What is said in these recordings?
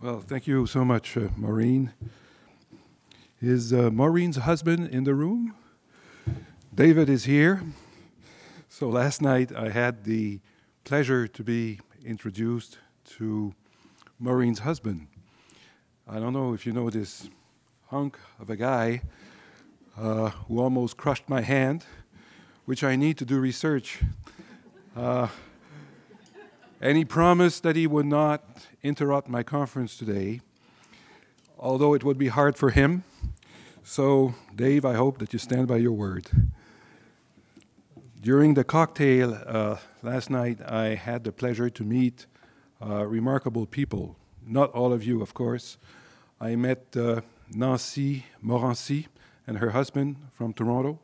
Well, thank you so much, uh, Maureen. Is uh, Maureen's husband in the room? David is here. So last night I had the pleasure to be introduced to Maureen's husband. I don't know if you know this hunk of a guy uh, who almost crushed my hand, which I need to do research. Uh, and he promised that he would not interrupt my conference today, although it would be hard for him. So, Dave, I hope that you stand by your word. During the cocktail uh, last night, I had the pleasure to meet uh, remarkable people. Not all of you, of course. I met uh, Nancy Morancy and her husband from Toronto.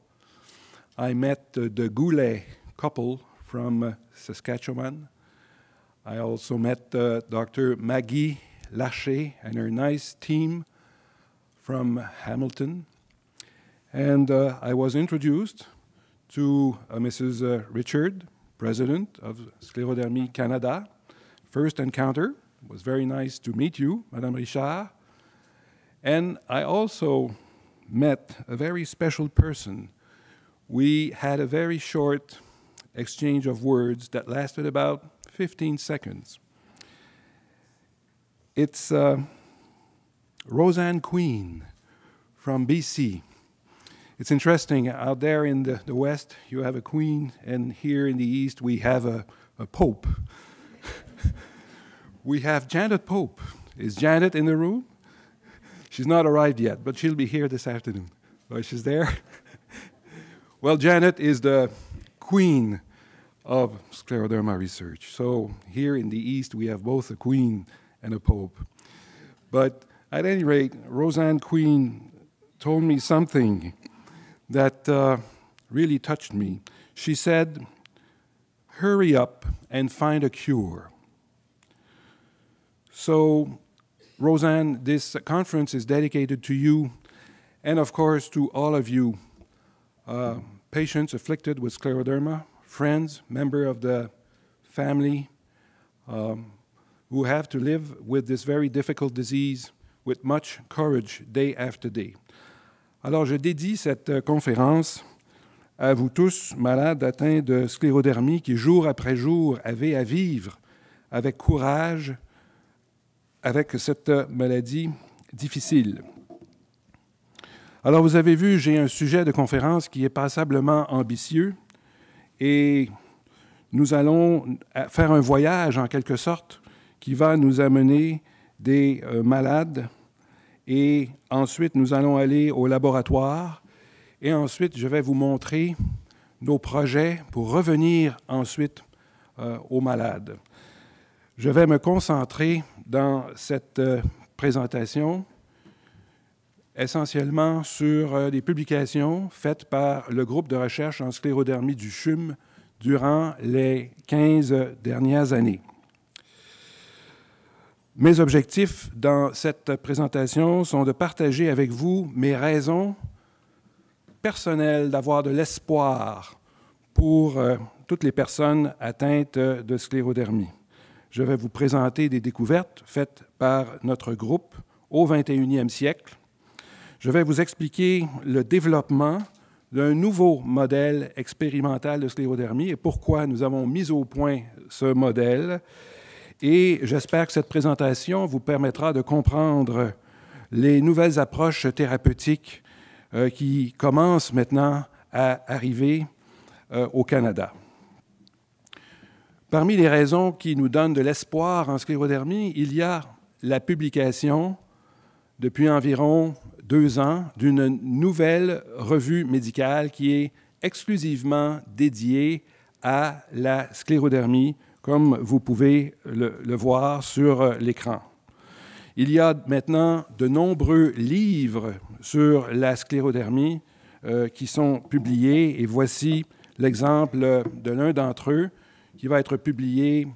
I met the Goulet couple from uh, Saskatchewan. I also met uh, Dr. Maggie Larcher and her nice team from Hamilton. And uh, I was introduced to uh, Mrs. Uh, Richard, president of Sclerodermie Canada. First encounter it was very nice to meet you, Madame Richard. And I also met a very special person. We had a very short exchange of words that lasted about 15 seconds. It's uh, Roseanne Queen from BC. It's interesting, out there in the, the West, you have a queen, and here in the East, we have a, a pope. we have Janet Pope. Is Janet in the room? She's not arrived yet, but she'll be here this afternoon. Oh, she's there? well, Janet is the queen of scleroderma research. So here in the East, we have both a queen and a pope. But at any rate, Roseanne Queen told me something that uh, really touched me. She said, Hurry up and find a cure. So, Roseanne, this conference is dedicated to you and, of course, to all of you, uh, patients afflicted with scleroderma, friends, member of the family um, who have to live with this very difficult disease with much courage day after day. Alors, je dédie cette euh, conférence à vous tous malades atteints de sclérodermie qui, jour après jour, avez à vivre avec courage avec cette maladie difficile. Alors, vous avez vu, j'ai un sujet de conférence qui est passablement ambitieux et nous allons faire un voyage en quelque sorte qui va nous amener des euh, malades. Et ensuite nous allons aller au laboratoire. Et ensuite je vais vous montrer nos projets pour revenir ensuite euh, aux malades. Je vais me concentrer dans cette euh, présentation essentiellement sur euh, des publications faites par le groupe de recherche en sclérodermie du CHUM durant les 15 dernières années. Mes objectifs dans cette présentation sont de partager avec vous mes raisons personnelles d'avoir de l'espoir pour euh, toutes les personnes atteintes de sclérodermie. Je vais vous présenter des découvertes faites par notre groupe au 21e siècle je vais vous expliquer le développement d'un nouveau modèle expérimental de sclérodermie et pourquoi nous avons mis au point ce modèle. Et j'espère que cette présentation vous permettra de comprendre les nouvelles approches thérapeutiques euh, qui commencent maintenant à arriver euh, au Canada. Parmi les raisons qui nous donnent de l'espoir en sclérodermie, il y a la publication depuis environ deux ans d'une nouvelle revue médicale qui est exclusivement dédiée à la sclérodermie, comme vous pouvez le, voir sur l'écran. Il y a maintenant de nombreux livres sur la sclérodermie euh, qui sont publiés et voici l'exemple de l'un d'entre eux qui va être publié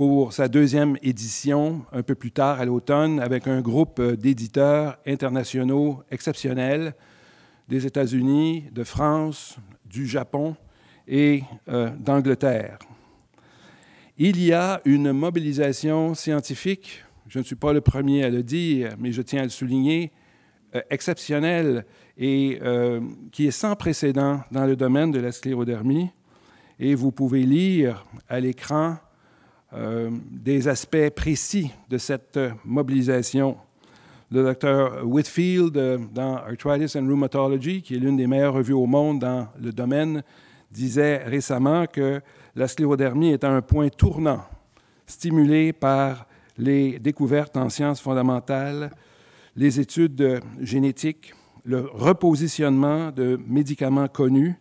pour sa deuxième édition un peu plus tard à l'automne avec un groupe euh, d'éditeurs internationaux exceptionnels des États-Unis, de France, du Japon et euh, d'Angleterre. Il y a une mobilisation scientifique je ne suis pas le premier à le dire, mais je tiens à le souligner, euh, exceptionnelle et qui est sans précédent dans le domaine de la sclérodermie. Et vous pouvez lire à l'écran euh, des aspects précis de cette mobilisation. Le docteur Whitfield, dans Arthritis and Rheumatology, qui est l'une des meilleures revues au monde dans le domaine, disait récemment que la sclérodermie est un point tournant, stimulé par les découvertes en sciences fondamentales, les études génétiques, le repositionnement de médicaments connus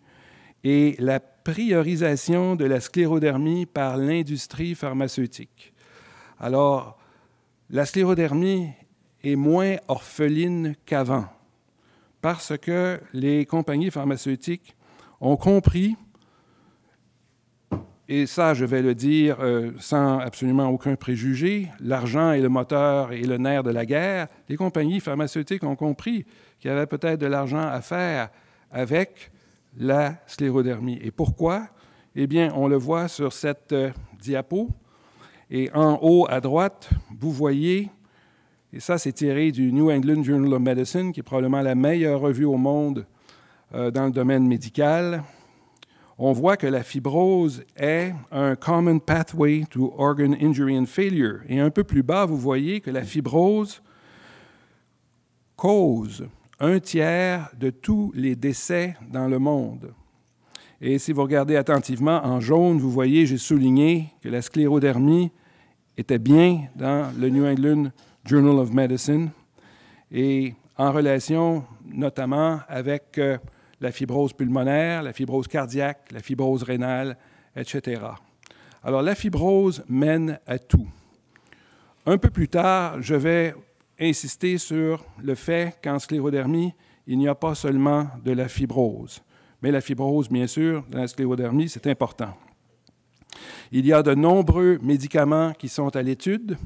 et la priorisation de la sclérodermie par l'industrie pharmaceutique. Alors, la sclérodermie est moins orpheline qu'avant parce que les compagnies pharmaceutiques ont compris et ça, je vais le dire euh, sans absolument aucun préjugé, l'argent est le moteur et le nerf de la guerre. Les compagnies pharmaceutiques ont compris qu'il y avait peut-être de l'argent à faire avec la sclérodermie. Et pourquoi? Eh bien, on le voit sur cette euh, diapo. Et en haut à droite, vous voyez, et ça c'est tiré du New England Journal of Medicine, qui est probablement la meilleure revue au monde euh, dans le domaine médical on voit que la fibrose est un common pathway to organ injury and failure. Et un peu plus bas, vous voyez que la fibrose cause un tiers de tous les décès dans le monde. Et si vous regardez attentivement, en jaune, vous voyez, j'ai souligné que la sclérodermie était bien dans le New England Journal of Medicine et en relation notamment avec euh, la fibrose pulmonaire, la fibrose cardiaque, la fibrose rénale, etc. Alors la fibrose mène à tout. Un peu plus tard, je vais insister sur le fait qu'en sclérodermie, il n'y a pas seulement de la fibrose. Mais la fibrose, bien sûr, dans la sclérodermie, c'est important. Il y a de nombreux médicaments qui sont à l'étude.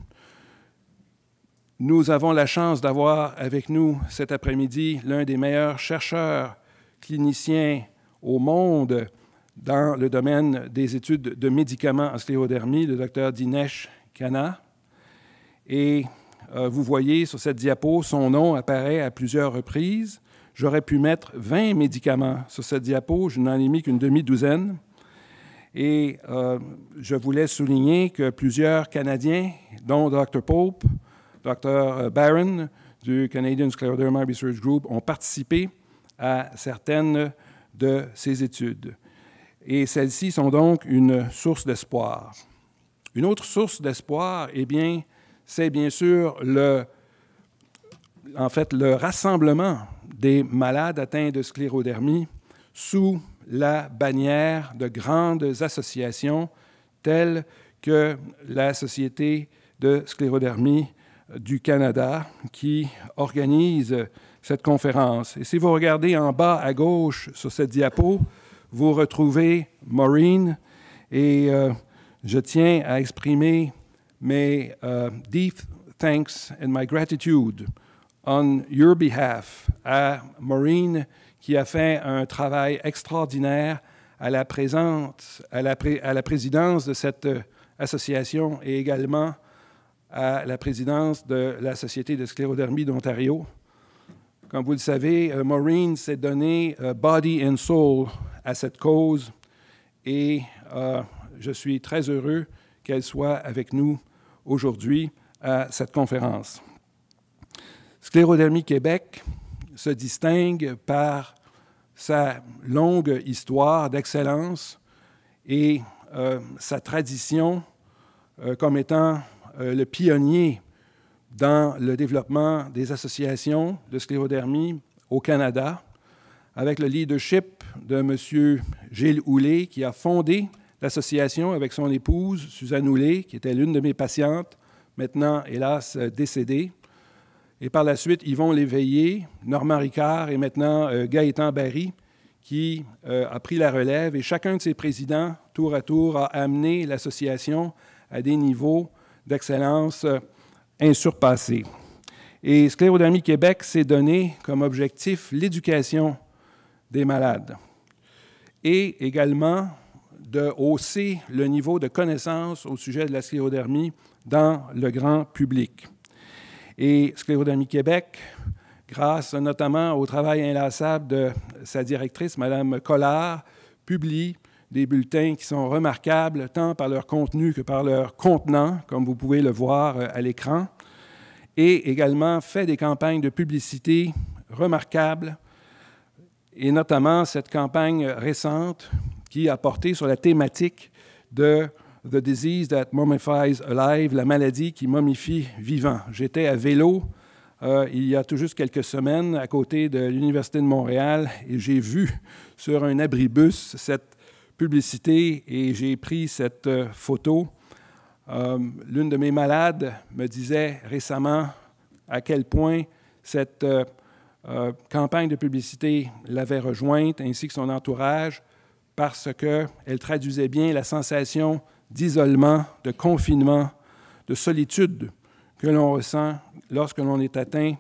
Nous avons la chance d'avoir avec nous cet après-midi l'un des meilleurs chercheurs clinicien au monde dans le domaine des études de médicaments en sclérodermie, le docteur Dinesh Khanna. Et euh, vous voyez sur cette diapo, son nom apparaît à plusieurs reprises. J'aurais pu mettre 20 médicaments sur cette diapo, je n'en ai mis qu'une demi-douzaine. Et euh, je voulais souligner que plusieurs Canadiens, dont Dr. Pope, Dr. Barron du Canadian Scleroderma Research Group, ont participé à certaines de ces études. Et celles-ci sont donc une source d'espoir. Une autre source d'espoir, eh bien, c'est bien sûr le, rassemblement des malades atteints de sclérodermie sous la bannière de grandes associations telles que la Société de sclérodermie du Canada, qui organise cette conférence. Et si vous regardez en bas à gauche sur cette diapo, vous retrouvez Maureen et euh, je tiens à exprimer mes uh, deep thanks and my gratitude on your behalf à Maureen qui a fait un travail extraordinaire à la, la, à la présidence de cette euh, association et également à la présidence de la Société de sclérodermie d'Ontario. Comme vous le savez, euh, Maureen s'est donné euh, body and soul à cette cause et euh, je suis très heureux qu'elle soit avec nous aujourd'hui à cette conférence. Sclérodermie Québec se distingue par sa longue histoire d'excellence et sa tradition comme étant le pionnier dans le développement des associations de sclérodermie au Canada, avec le leadership de M. Gilles Houlet, qui a fondé l'association avec son épouse, Suzanne Houlet, qui était l'une de mes patientes, maintenant, hélas, décédée. Et par la suite, Yvon Léveillé, Normand Ricard et maintenant euh, Gaëtan Barry, qui euh, a pris la relève. Et chacun de ces présidents, tour à tour, a amené l'association à des niveaux d'excellence euh, insurpassé. Et Sclérodermie Québec s'est donné comme objectif l'éducation des malades et également de hausser le niveau de connaissance au sujet de la sclérodermie dans le grand public. Et Sclérodermie Québec, grâce notamment au travail inlassable de sa directrice, Mme Collard, publie des bulletins qui sont remarquables tant par leur contenu que par leur contenant, comme vous pouvez le voir euh, à l'écran, et également fait des campagnes de publicité remarquables, et notamment cette campagne récente qui a porté sur la thématique de The Disease That Mummifies Alive, la maladie qui momifie vivant. J'étais à vélo euh, il y a tout juste quelques semaines à côté de l'Université de Montréal et j'ai vu sur un abribus cette publicité et j'ai pris cette euh, photo. Euh, l'une de mes malades me disait récemment à quel point cette campagne de publicité l'avait rejointe ainsi que son entourage parce qu'elle traduisait bien la sensation d'isolement, de confinement, de solitude que l'on ressent lorsque l'on est atteint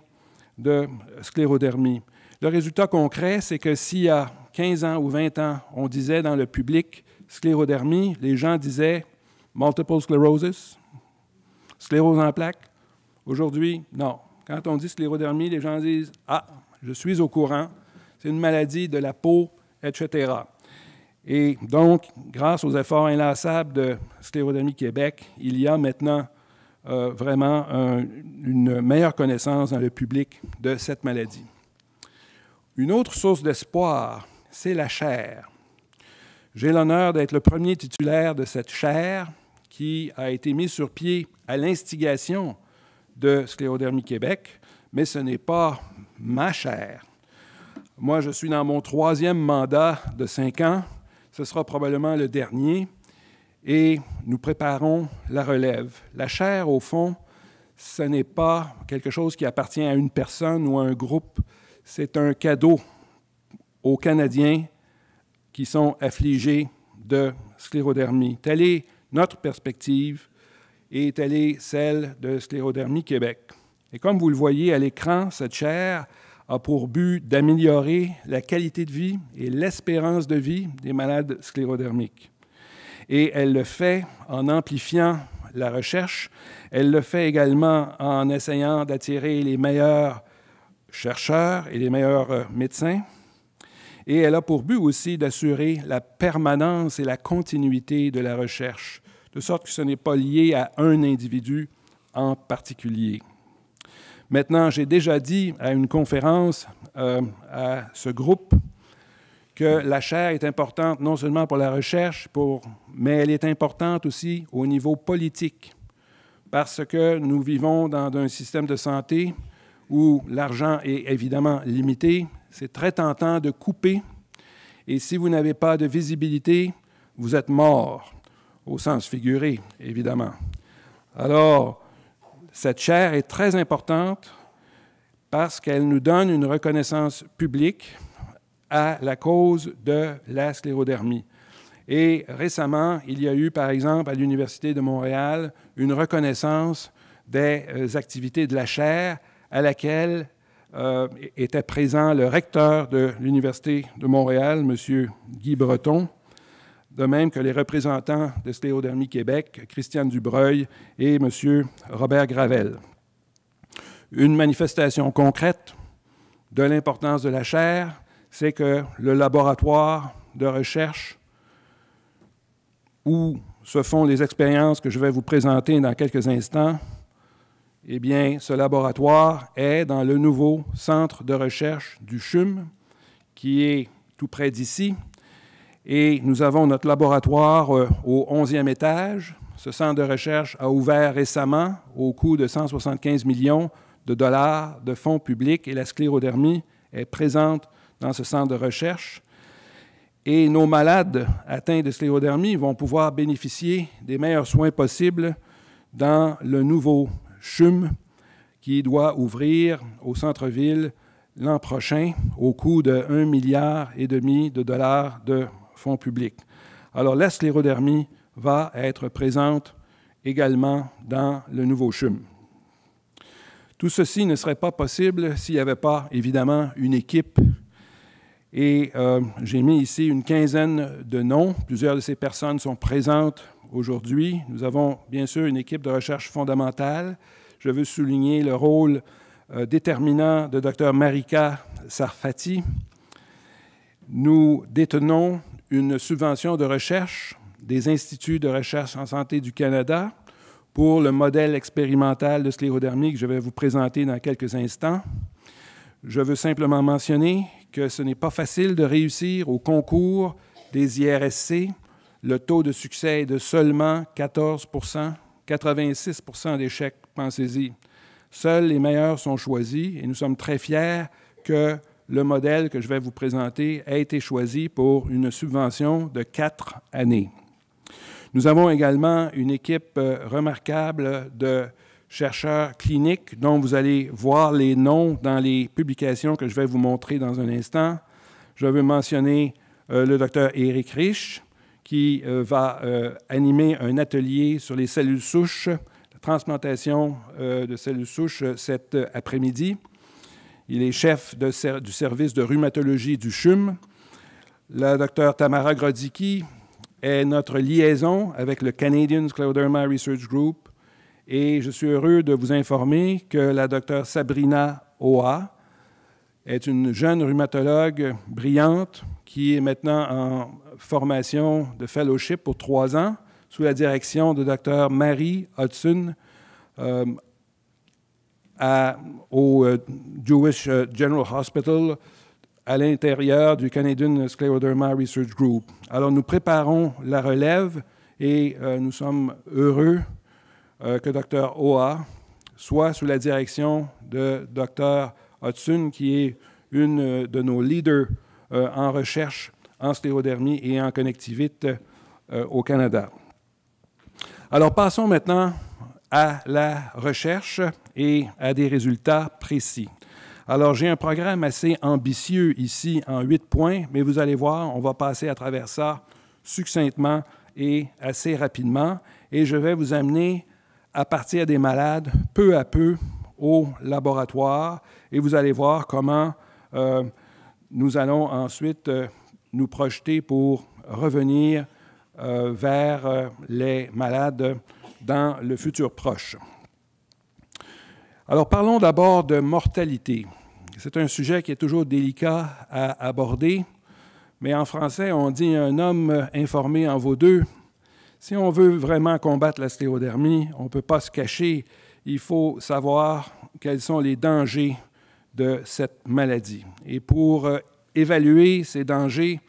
de sclérodermie. Le résultat concret, c'est que s'il y a 15 ans ou 20 ans, on disait dans le public sclérodermie, les gens disaient multiple sclerosis, sclérose en plaques. Aujourd'hui, non. Quand on dit sclérodermie, les gens disent Ah, je suis au courant, c'est une maladie de la peau, etc. Et donc, grâce aux efforts inlassables de Sclérodermie Québec, il y a maintenant euh, vraiment une meilleure connaissance dans le public de cette maladie. Une autre source d'espoir, c'est la chair. J'ai l'honneur d'être le premier titulaire de cette chaire qui a été mise sur pied à l'instigation de Sclérodermie Québec, mais ce n'est pas ma chaire. Moi, je suis dans mon troisième mandat de cinq ans ce sera probablement le dernier, et nous préparons la relève. La chair, au fond, ce n'est pas quelque chose qui appartient à une personne ou à un groupe, c'est un cadeau aux Canadiens qui sont affligés de sclérodermie. Telle est notre perspective et telle est celle de Sclérodermie Québec. Et comme vous le voyez à l'écran, cette chair a pour but d'améliorer la qualité de vie et l'espérance de vie des malades sclérodermiques. Et elle le fait en amplifiant la recherche, elle le fait également en essayant d'attirer les meilleurs chercheurs et les meilleurs euh, médecins. Et elle a pour but aussi d'assurer la permanence et la continuité de la recherche, de sorte que ce n'est pas lié à un individu en particulier. Maintenant, j'ai déjà dit à une conférence euh, à ce groupe que la chair est importante non seulement pour la recherche, mais elle est importante aussi au niveau politique, parce que nous vivons dans un système de santé où l'argent est évidemment limité. C'est très tentant de couper, et si vous n'avez pas de visibilité, vous êtes mort, au sens figuré, évidemment. Alors, cette chaire est très importante parce qu'elle nous donne une reconnaissance publique à la cause de la sclérodermie. Et récemment, il y a eu, par exemple, à l'Université de Montréal, une reconnaissance des euh, activités de la chaire à laquelle euh, était présent le recteur de l'Université de Montréal, M. Guy Breton, de même que les représentants de Sclérodermie Québec, Christiane Dubreuil et M. Robert Gravel. Une manifestation concrète de l'importance de la chair, c'est que le laboratoire de recherche où se font les expériences que je vais vous présenter dans quelques instants, eh bien, ce laboratoire est dans le nouveau centre de recherche du CHUM, qui est tout près d'ici, et nous avons notre laboratoire euh, au 11e étage. Ce centre de recherche a ouvert récemment au coût de 175 millions de dollars de fonds publics et la sclérodermie est présente dans ce centre de recherche. Et nos malades atteints de sclérodermie vont pouvoir bénéficier des meilleurs soins possibles dans le nouveau CHUM qui doit ouvrir au centre-ville l'an prochain au coût de 1 milliard de dollars de fonds publics. Alors la sclérodermie va être présente également dans le nouveau CHUM. Tout ceci ne serait pas possible s'il n'y avait pas, évidemment, une équipe. Et euh, j'ai mis ici une quinzaine de noms. Plusieurs de ces personnes sont présentes aujourd'hui. Nous avons bien sûr une équipe de recherche fondamentale. Je veux souligner le rôle euh, déterminant de Dr Marika Sarfati. Nous détenons une subvention de recherche des instituts de recherche en santé du Canada pour le modèle expérimental de sclérodermie que je vais vous présenter dans quelques instants. Je veux simplement mentionner que ce n'est pas facile de réussir au concours des IRSC. Le taux de succès est de seulement 14 86 d'échecs, pensez-y. Seuls les meilleurs sont choisis et nous sommes très fiers que le modèle que je vais vous présenter ait été choisi pour une subvention de quatre années. Nous avons également une équipe euh, remarquable de chercheurs cliniques dont vous allez voir les noms dans les publications que je vais vous montrer dans un instant. Je veux mentionner euh, le docteur Eric Rich, qui euh, va animer un atelier sur les cellules souches, la transplantation de cellules souches cet après-midi. Il est chef du service de rhumatologie du CHUM. La docteur Tamara Grodzicki est notre liaison avec le Canadian Scleroderma Research Group et je suis heureux de vous informer que la docteure Sabrina Oa est une jeune rhumatologue brillante qui est maintenant en formation de fellowship pour trois ans sous la direction de Dr. Mary Hudson euh, au euh, Jewish euh, General Hospital à l'intérieur du Canadian Scleroderma Research Group. Alors, nous préparons la relève et euh, nous sommes heureux euh, que Dr. Oa soit sous la direction de Dr. Hudson, qui est une de nos leaders en recherche en sclérodermie et en connectivite au Canada. Alors, passons maintenant à la recherche et à des résultats précis. Alors, j'ai un programme assez ambitieux ici en huit points, mais vous allez voir, on va passer à travers ça succinctement et assez rapidement. Et je vais vous amener à partir des malades peu à peu au laboratoire et vous allez voir comment euh, nous allons ensuite euh, nous projeter pour revenir euh, vers les malades dans le futur proche. Alors parlons d'abord de mortalité. C'est un sujet qui est toujours délicat à aborder, mais en français, on dit un homme informé en vaut deux. Si on veut vraiment combattre la stérodermie, on ne peut pas se cacher. Il faut savoir quels sont les dangers de cette maladie. Et pour euh, évaluer ces dangers,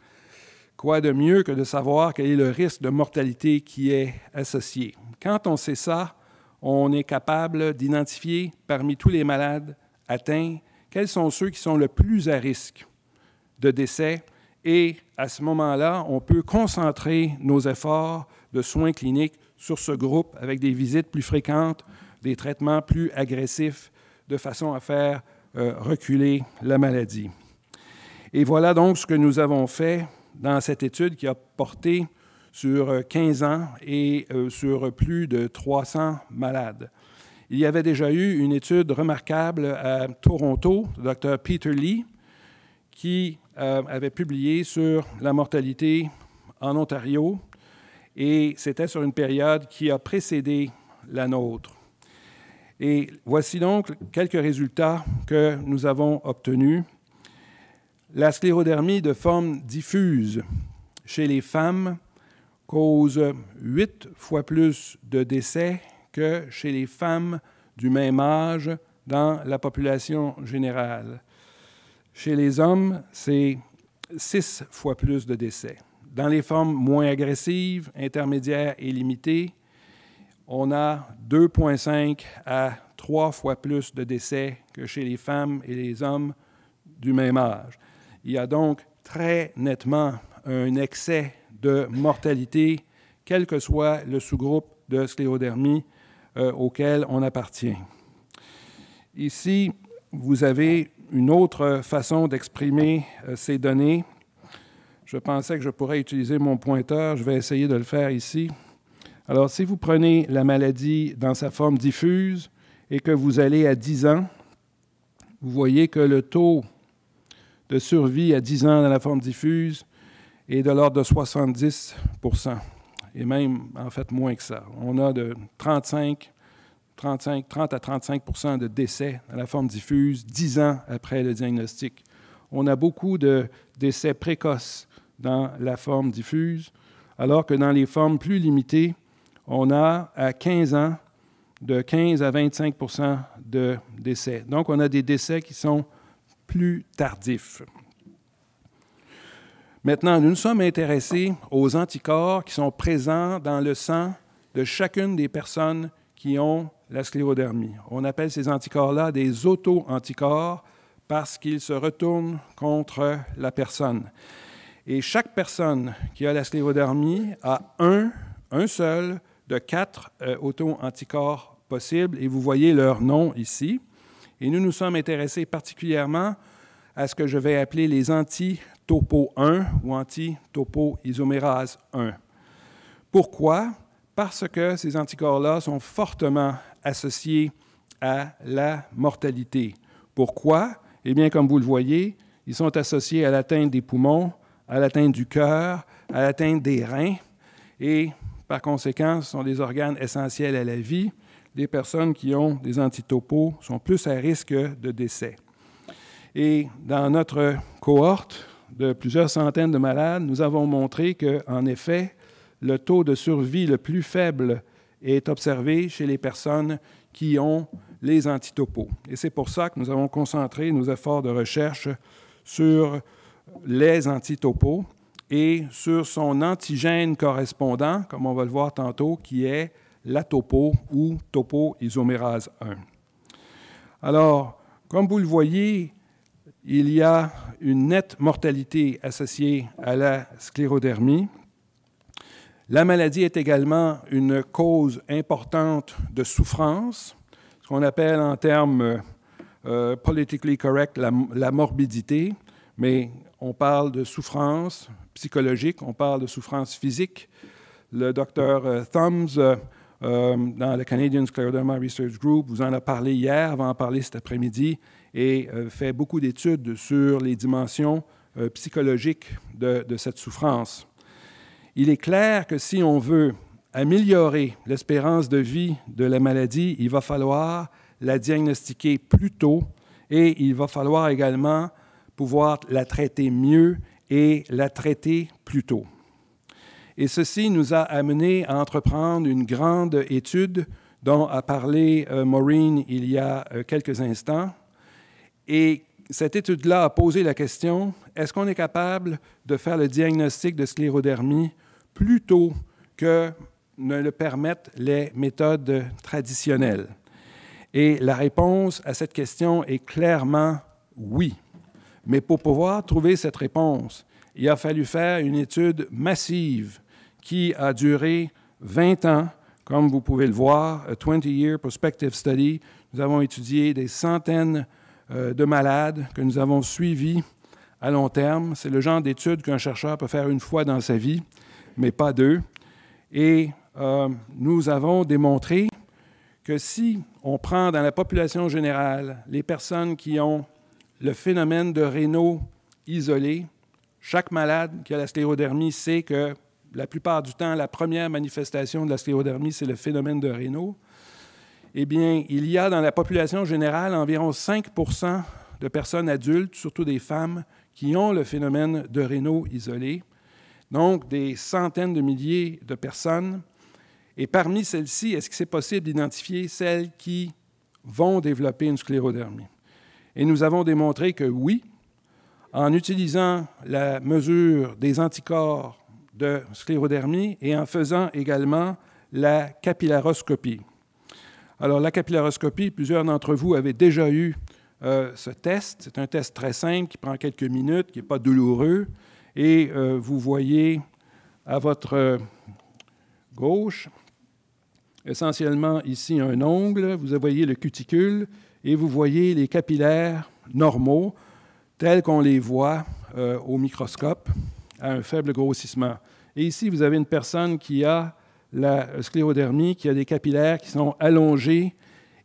quoi de mieux que de savoir quel est le risque de mortalité qui est associé. Quand on sait ça, on est capable d'identifier parmi tous les malades atteints quels sont ceux qui sont le plus à risque de décès et à ce moment-là, on peut concentrer nos efforts de soins cliniques sur ce groupe avec des visites plus fréquentes, des traitements plus agressifs de façon à faire euh, reculer la maladie. Et voilà donc ce que nous avons fait dans cette étude qui a porté sur 15 euh, ans et euh, sur plus de 300 malades. Il y avait déjà eu une étude remarquable à Toronto, le Dr. Peter Lee, qui euh, avait publié sur la mortalité en Ontario, et c'était sur une période qui a précédé la nôtre. Et voici donc quelques résultats que nous avons obtenus. La sclérodermie de forme diffuse chez les femmes cause huit fois plus de décès que chez les femmes du même âge dans la population générale. Chez les hommes, c'est six fois plus de décès. Dans les formes moins agressives, intermédiaires et limitées, on a 2,5 à 3 fois plus de décès que chez les femmes et les hommes du même âge. Il y a donc très nettement un excès de mortalité, quel que soit le sous-groupe de sclérodermie euh, auquel on appartient. Ici, vous avez une autre façon d'exprimer euh, ces données. Je pensais que je pourrais utiliser mon pointeur. Je vais essayer de le faire ici. Alors, si vous prenez la maladie dans sa forme diffuse et que vous allez à 10 ans, vous voyez que le taux de survie à 10 ans dans la forme diffuse est de l'ordre de 70 et même en fait moins que ça. On a de 35, 35 30 à 35% de décès dans la forme diffuse 10 ans après le diagnostic. On a beaucoup de décès précoces dans la forme diffuse, alors que dans les formes plus limitées, on a à 15 ans de 15 à 25% de décès. Donc, on a des décès qui sont plus tardifs. Maintenant, nous nous sommes intéressés aux anticorps qui sont présents dans le sang de chacune des personnes qui ont la sclérodermie. On appelle ces anticorps-là des auto-anticorps parce qu'ils se retournent contre la personne. Et chaque personne qui a la sclérodermie a un, un seul de quatre euh, auto-anticorps possibles, et vous voyez leur nom ici. Et nous nous sommes intéressés particulièrement à ce que je vais appeler les anti-topo 1 ou anti-topo-isomérase 1. Pourquoi? Parce que ces anticorps-là sont fortement associés à la mortalité. Pourquoi? Eh bien, comme vous le voyez, ils sont associés à l'atteinte des poumons, à l'atteinte du cœur, à l'atteinte des reins, et par conséquent, ce sont des organes essentiels à la vie. Les personnes qui ont des antitopos sont plus à risque de décès. Et dans notre cohorte de plusieurs centaines de malades, nous avons montré qu'en effet, le taux de survie le plus faible est observé chez les personnes qui ont les antitopos. Et c'est pour ça que nous avons concentré nos efforts de recherche sur les antitopos et sur son antigène correspondant, comme on va le voir tantôt, qui est la topo ou topoisomérase 1. Alors, comme vous le voyez, il y a une nette mortalité associée à la sclérodermie. La maladie est également une cause importante de souffrance, ce qu'on appelle en termes euh, politically correct la, morbidité, mais on parle de souffrance psychologique, on parle de souffrance physique. Le docteur euh, Thumbs, euh, euh, dans le Canadian Scleroderma Research Group, vous en a parlé hier, va en parler cet après-midi, et fait beaucoup d'études sur les dimensions psychologiques de, de cette souffrance. Il est clair que si on veut améliorer l'espérance de vie de la maladie, il va falloir la diagnostiquer plus tôt et il va falloir également pouvoir la traiter mieux et la traiter plus tôt. Et ceci nous a amené à entreprendre une grande étude dont a parlé euh, Maureen il y a euh, quelques instants. Et cette étude-là a posé la question, est-ce qu'on est capable de faire le diagnostic de sclérodermie plus tôt que ne le permettent les méthodes traditionnelles? Et la réponse à cette question est clairement oui. Mais pour pouvoir trouver cette réponse, il a fallu faire une étude massive qui a duré 20 ans, comme vous pouvez le voir, a 20-year prospective study. Nous avons étudié des centaines euh, de malades que nous avons suivis à long terme. C'est le genre d'étude qu'un chercheur peut faire une fois dans sa vie, mais pas deux. Et euh, nous avons démontré que si on prend dans la population générale les personnes qui ont le phénomène de rénaux isolé. Chaque malade qui a la sclérodermie sait que la plupart du temps, la première manifestation de la sclérodermie, c'est le phénomène de rénaux. Eh bien, il y a dans la population générale environ 5% de personnes adultes, surtout des femmes, qui ont le phénomène de rénaux isolé. Donc, des centaines de milliers de personnes. Et parmi celles-ci, est-ce que c'est possible d'identifier celles qui vont développer une sclérodermie? Et nous avons démontré que oui, en utilisant la mesure des anticorps de sclérodermie et en faisant également la capillaroscopie. Alors, la capillaroscopie, plusieurs d'entre vous avaient déjà eu euh, ce test. C'est un test très simple qui prend quelques minutes, qui n'est pas douloureux. Et euh, vous voyez à votre gauche, essentiellement ici un ongle, vous voyez le cuticule, et vous voyez les capillaires normaux tels qu'on les voit euh, au microscope à un faible grossissement. Et ici, vous avez une personne qui a la sclérodermie, qui a des capillaires qui sont allongés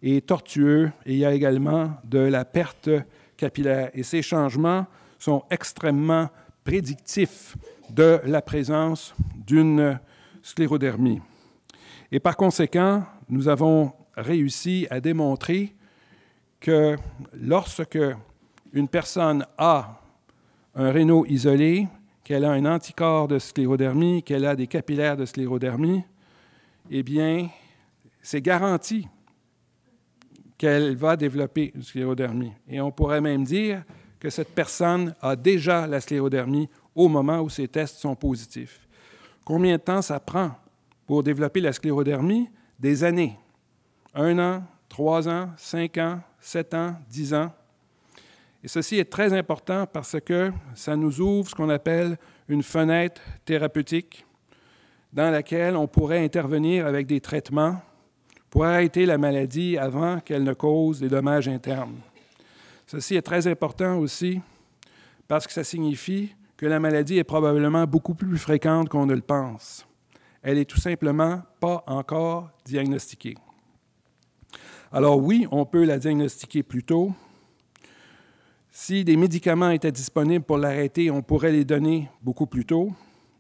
et tortueux, et il y a également de la perte capillaire. Et ces changements sont extrêmement prédictifs de la présence d'une sclérodermie. Et par conséquent, nous avons réussi à démontrer que lorsque une personne a un réno isolé, qu'elle a un anticorps de sclérodermie, qu'elle a des capillaires de sclérodermie, eh bien, c'est garanti qu'elle va développer une sclérodermie. Et on pourrait même dire que cette personne a déjà la sclérodermie au moment où ses tests sont positifs. Combien de temps ça prend pour développer la sclérodermie? Des années. Un an, trois ans, cinq ans, sept ans, dix ans. Et ceci est très important parce que ça nous ouvre ce qu'on appelle une fenêtre thérapeutique dans laquelle on pourrait intervenir avec des traitements pour arrêter la maladie avant qu'elle ne cause des dommages internes. Ceci est très important aussi parce que ça signifie que la maladie est probablement beaucoup plus fréquente qu'on ne le pense. Elle est tout simplement pas encore diagnostiquée. Alors oui, on peut la diagnostiquer plus tôt. Si des médicaments étaient disponibles pour l'arrêter, on pourrait les donner beaucoup plus tôt,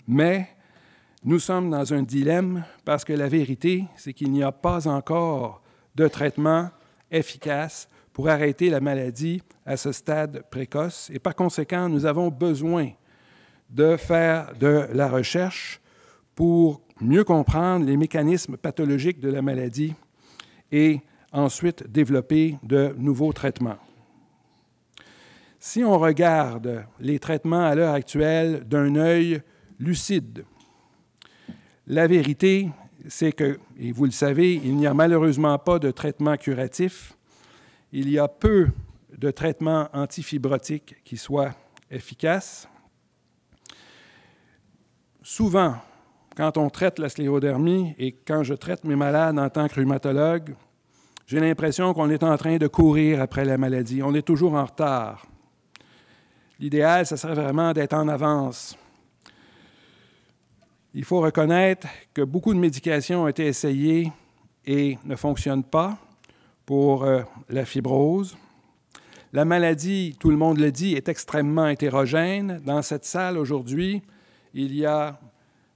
mais nous sommes dans un dilemme parce que la vérité, c'est qu'il n'y a pas encore de traitement efficace pour arrêter la maladie à ce stade précoce et par conséquent, nous avons besoin de faire de la recherche pour mieux comprendre les mécanismes pathologiques de la maladie et ensuite développer de nouveaux traitements. Si on regarde les traitements à l'heure actuelle d'un œil lucide, la vérité, c'est que, et vous le savez, il n'y a malheureusement pas de traitement curatif. Il y a peu de traitements antifibrotiques qui soient efficaces. Souvent, quand on traite la sclérodermie et quand je traite mes malades en tant que rhumatologue, j'ai l'impression qu'on est en train de courir après la maladie. On est toujours en retard. L'idéal, ce serait vraiment d'être en avance, il faut reconnaître que beaucoup de médications ont été essayées et ne fonctionnent pas pour euh, la fibrose. La maladie, tout le monde le dit, est extrêmement hétérogène. Dans cette salle aujourd'hui, il y a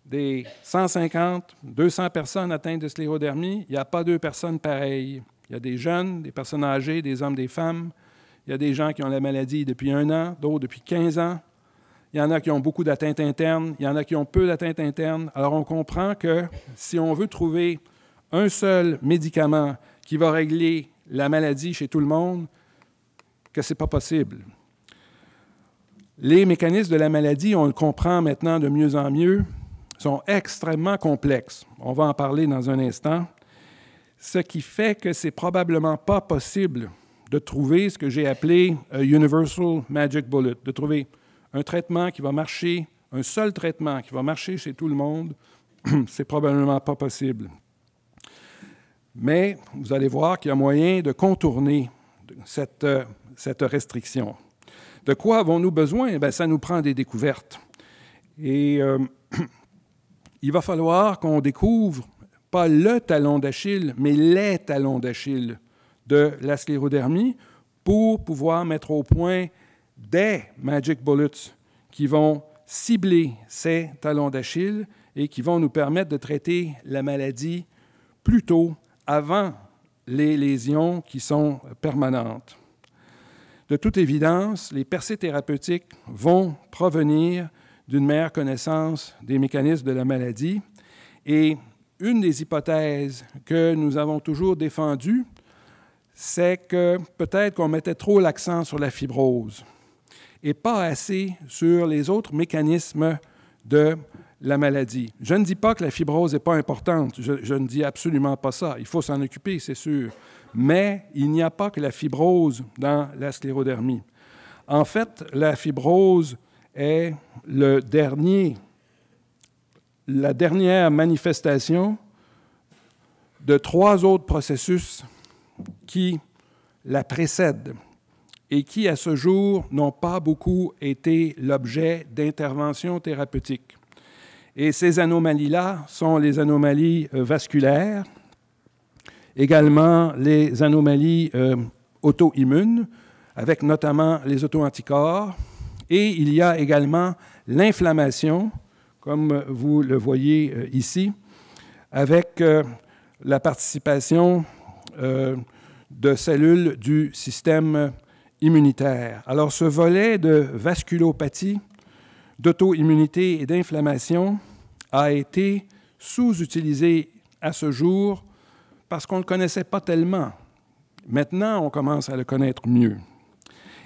des 150, 200 personnes atteintes de sclérodermie. Il n'y a pas deux personnes pareilles. Il y a des jeunes, des personnes âgées, des hommes, des femmes. Il y a des gens qui ont la maladie depuis un an, d'autres depuis 15 ans. Il y en a qui ont beaucoup d'atteintes internes, il y en a qui ont peu d'atteintes internes. Alors on comprend que si on veut trouver un seul médicament qui va régler la maladie chez tout le monde, que ce n'est pas possible. Les mécanismes de la maladie, on le comprend maintenant de mieux en mieux, sont extrêmement complexes. On va en parler dans un instant. Ce qui fait que c'est probablement pas possible de trouver ce que j'ai appelé un Universal Magic Bullet, de trouver un traitement qui va marcher, un seul traitement qui va marcher chez tout le monde, c'est probablement pas possible. Mais vous allez voir qu'il y a moyen de contourner cette, cette restriction. De quoi avons-nous besoin? Bien, ça nous prend des découvertes. Et euh, il va falloir qu'on découvre pas le talon d'Achille, mais les talons d'Achille de la sclérodermie pour pouvoir mettre au point des Magic Bullets qui vont cibler ces talons d'Achille et qui vont nous permettre de traiter la maladie plus tôt, avant les lésions qui sont permanentes. De toute évidence, les percées thérapeutiques vont provenir d'une meilleure connaissance des mécanismes de la maladie et une des hypothèses que nous avons toujours défendues, c'est que peut-être qu'on mettait trop l'accent sur la fibrose et pas assez sur les autres mécanismes de la maladie. Je ne dis pas que la fibrose n'est pas importante, je, je, ne dis absolument pas ça. Il faut s'en occuper, c'est sûr. Mais il n'y a pas que la fibrose dans la sclérodermie. En fait, la fibrose est le dernier, la dernière manifestation de trois autres processus qui la précèdent et qui, à ce jour, n'ont pas beaucoup été l'objet d'interventions thérapeutiques. Et ces anomalies-là sont les anomalies euh, vasculaires, également les anomalies euh, auto-immunes, avec notamment les auto-anticorps, et il y a également l'inflammation, comme vous le voyez euh, ici, avec la participation de cellules du système immunitaire. Alors ce volet de vasculopathie, d'auto-immunité et d'inflammation a été sous-utilisé à ce jour parce qu'on ne le connaissait pas tellement. Maintenant, on commence à le connaître mieux.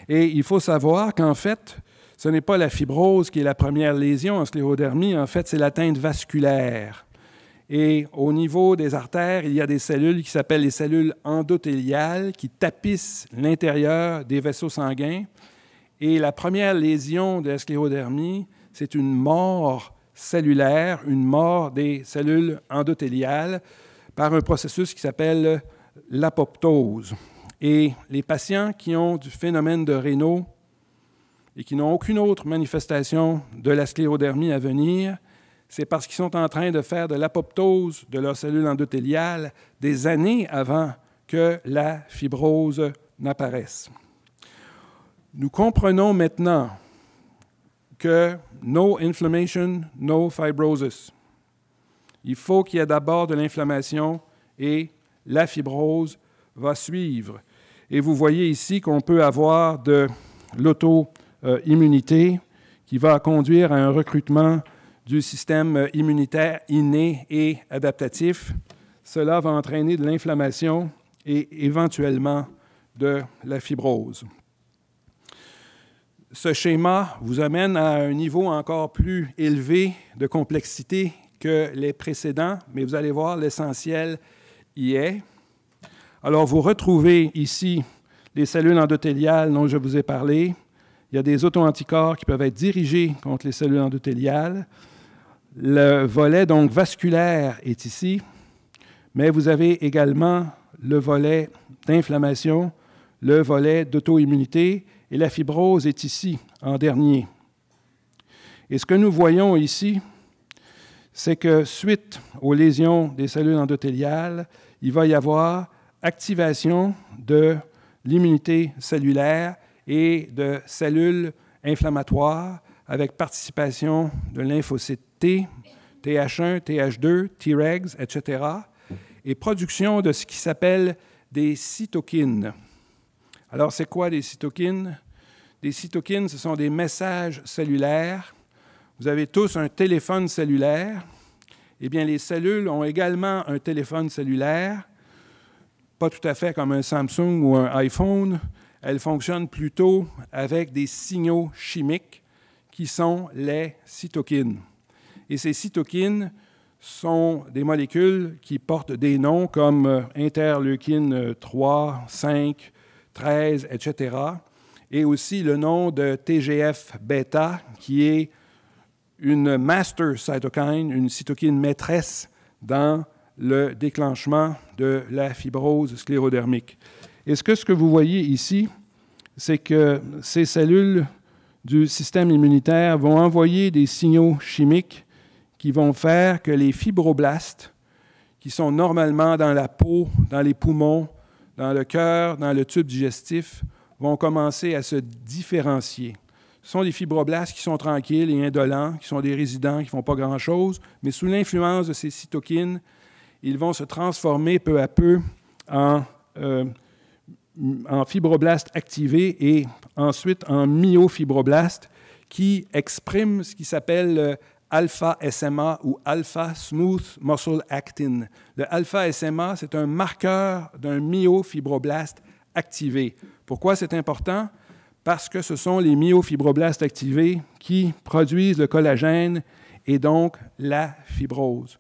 Et il faut savoir qu'en fait, ce n'est pas la fibrose qui est la première lésion en sclérodermie, en fait, c'est l'atteinte vasculaire. Et au niveau des artères, il y a des cellules qui s'appellent les cellules endothéliales qui tapissent l'intérieur des vaisseaux sanguins. Et la première lésion de la sclérodermie, c'est une mort cellulaire, une mort des cellules endothéliales par un processus qui s'appelle l'apoptose. Et les patients qui ont du phénomène de Raynaud et qui n'ont aucune autre manifestation de la sclérodermie à venir, c'est parce qu'ils sont en train de faire de l'apoptose de leurs cellules endothéliales des années avant que la fibrose n'apparaisse. Nous comprenons maintenant que no inflammation, no fibrosis. Il faut qu'il y ait d'abord de l'inflammation et la fibrose va suivre. Et vous voyez ici qu'on peut avoir de l'auto-immunité qui va conduire à un recrutement du système immunitaire inné et adaptatif. Cela va entraîner de l'inflammation et éventuellement de la fibrose. Ce schéma vous amène à un niveau encore plus élevé de complexité que les précédents, mais vous allez voir, l'essentiel y est. Alors, vous retrouvez ici les cellules endothéliales dont je vous ai parlé. Il y a des auto-anticorps qui peuvent être dirigés contre les cellules endothéliales. Le volet donc vasculaire est ici, mais vous avez également le volet d'inflammation, le volet d'auto-immunité, et la fibrose est ici en dernier. Et ce que nous voyons ici, c'est que suite aux lésions des cellules endothéliales, il va y avoir activation de l'immunité cellulaire et de cellules inflammatoires avec participation de lymphocytes T, TH1, TH2, Tregs, etc., et production de ce qui s'appelle des cytokines. Alors, c'est quoi des cytokines? Des cytokines, ce sont des messages cellulaires vous avez tous un téléphone cellulaire. Eh bien, les cellules ont également un téléphone cellulaire, pas tout à fait comme un Samsung ou un iPhone. Elles fonctionnent plutôt avec des signaux chimiques qui sont les cytokines. Et ces cytokines sont des molécules qui portent des noms comme euh, interleukine 3, 5, 13, etc. Et aussi le nom de TGF-bêta, qui est une master cytokine, une cytokine maîtresse dans le déclenchement de la fibrose sclérodermique. Et ce que, ce que vous voyez ici, c'est que ces cellules du système immunitaire vont envoyer des signaux chimiques qui vont faire que les fibroblastes, qui sont normalement dans la peau, dans les poumons, dans le cœur, dans le tube digestif, vont commencer à se différencier. Ce sont des fibroblastes qui sont tranquilles et indolents, qui sont des résidents qui ne font pas grand-chose, mais sous l'influence de ces cytokines, ils vont se transformer peu à peu en, euh, en fibroblastes activés et ensuite en myofibroblastes qui expriment ce qui s'appelle alpha-SMA ou alpha smooth muscle actin. Le alpha-SMA, c'est un marqueur d'un myofibroblaste activé. Pourquoi c'est important? parce que ce sont les myofibroblastes activés qui produisent le collagène et donc la fibrose.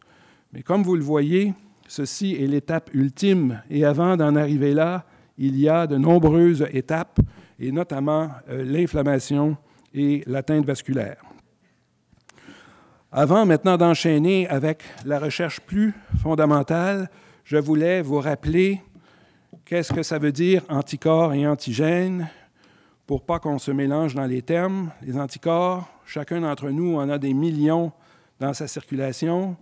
Mais comme vous le voyez, ceci est l'étape ultime et avant d'en arriver là, il y a de nombreuses étapes et notamment euh, l'inflammation et l'atteinte vasculaire. Avant maintenant d'enchaîner avec la recherche plus fondamentale, je voulais vous rappeler qu'est-ce que ça veut dire anticorps et antigènes, pour pas qu'on se mélange dans les termes. Les anticorps, chacun d'entre nous en a des millions dans sa circulation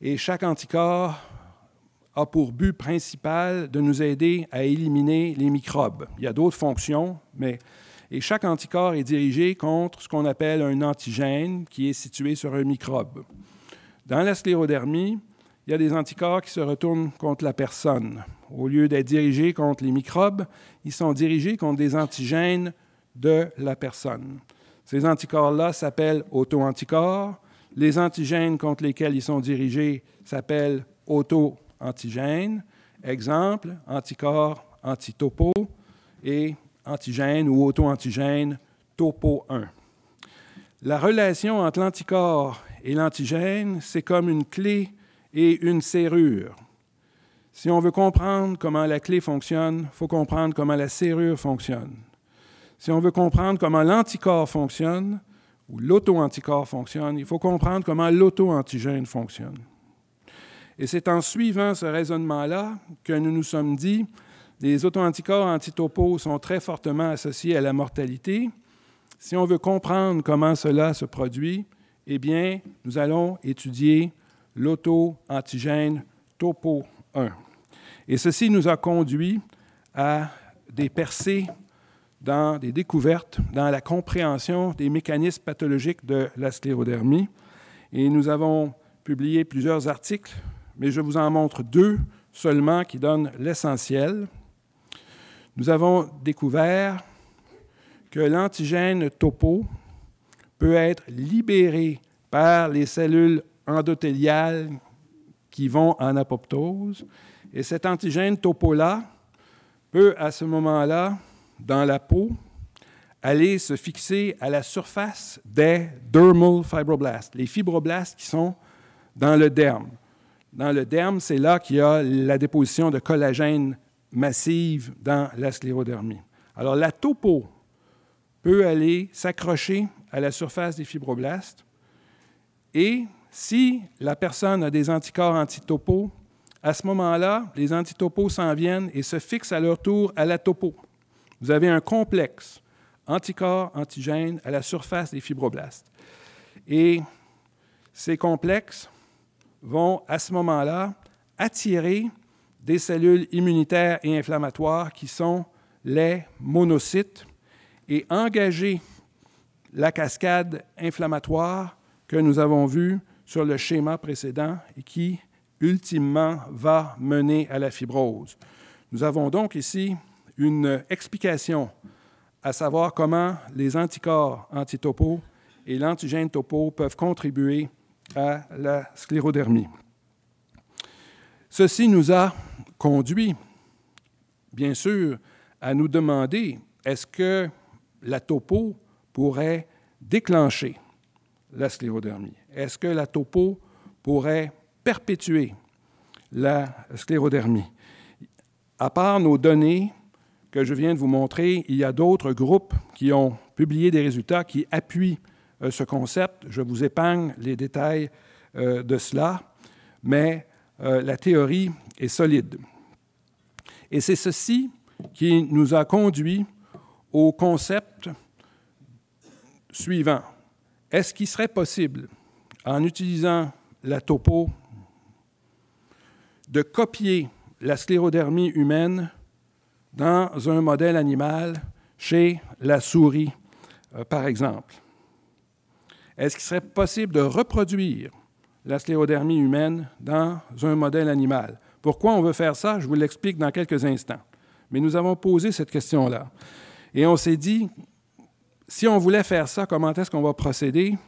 et chaque anticorps a pour but principal de nous aider à éliminer les microbes. Il y a d'autres fonctions, mais Et chaque anticorps est dirigé contre ce qu'on appelle un antigène qui est situé sur un microbe. Dans la sclérodermie, il y a des anticorps qui se retournent contre la personne. Au lieu d'être dirigés contre les microbes, ils sont dirigés contre des antigènes de la personne. Ces anticorps-là s'appellent auto-anticorps. Les antigènes contre lesquels ils sont dirigés s'appellent auto-antigènes. Exemple, anticorps antitopo et antigène ou auto-antigène topo 1. La relation entre l'anticorps et l'antigène, c'est comme une clé et une serrure. Si on veut comprendre comment la clé fonctionne, il faut comprendre comment la serrure fonctionne. Si on veut comprendre comment l'anticorps fonctionne ou l'auto-anticorps fonctionne, il faut comprendre comment l'auto-antigène fonctionne. Et c'est en suivant ce raisonnement-là que nous nous sommes dit les auto-anticorps antitopos sont très fortement associés à la mortalité. Si on veut comprendre comment cela se produit, eh bien, nous allons étudier l'auto-antigène topo 1. Et ceci nous a conduit à des percées dans des découvertes, dans la compréhension des mécanismes pathologiques de la sclérodermie. Et nous avons publié plusieurs articles, mais je vous en montre deux seulement qui donnent l'essentiel. Nous avons découvert que l'antigène topo peut être libéré par les cellules endothéliales qui vont en apoptose. Et cet antigène topo-là peut, à ce moment-là, dans la peau, aller se fixer à la surface des dermal fibroblastes, les fibroblastes qui sont dans le derme. Dans le derme, c'est là qu'il y a la déposition de collagène massive dans la sclérodermie. Alors, la topo peut aller s'accrocher à la surface des fibroblastes et si la personne a des anticorps antitopo, à ce moment-là, les antitopos s'en viennent et se fixent à leur tour à la topo. Vous avez un complexe anticorps, antigène à la surface des fibroblastes. Et ces complexes vont, à ce moment-là, attirer des cellules immunitaires et inflammatoires qui sont les monocytes et engager la cascade inflammatoire que nous avons vue sur le schéma précédent et qui, ultimement, va mener à la fibrose. Nous avons donc ici une explication à savoir comment les anticorps antitopo et l'antigène topo peuvent contribuer à la sclérodermie. Ceci nous a conduit, bien sûr, à nous demander est-ce que la topo pourrait déclencher la sclérodermie? Est-ce que la topo pourrait perpétuer la sclérodermie? À part nos données que je viens de vous montrer, il y a d'autres groupes qui ont publié des résultats qui appuient euh, ce concept. Je vous épargne les détails euh, de cela, euh, la théorie est solide. Et c'est ceci qui nous a conduit au concept suivant. Est-ce qu'il serait possible, en utilisant la topo, de copier la sclérodermie humaine dans un modèle animal chez la souris, euh, par exemple? Est-ce qu'il serait possible de reproduire la sclérodermie humaine dans un modèle animal? Pourquoi on veut faire ça? Je vous l'explique dans quelques instants. Mais nous avons posé cette question-là. Et on s'est dit, si on voulait faire ça, comment est-ce qu'on va procéder?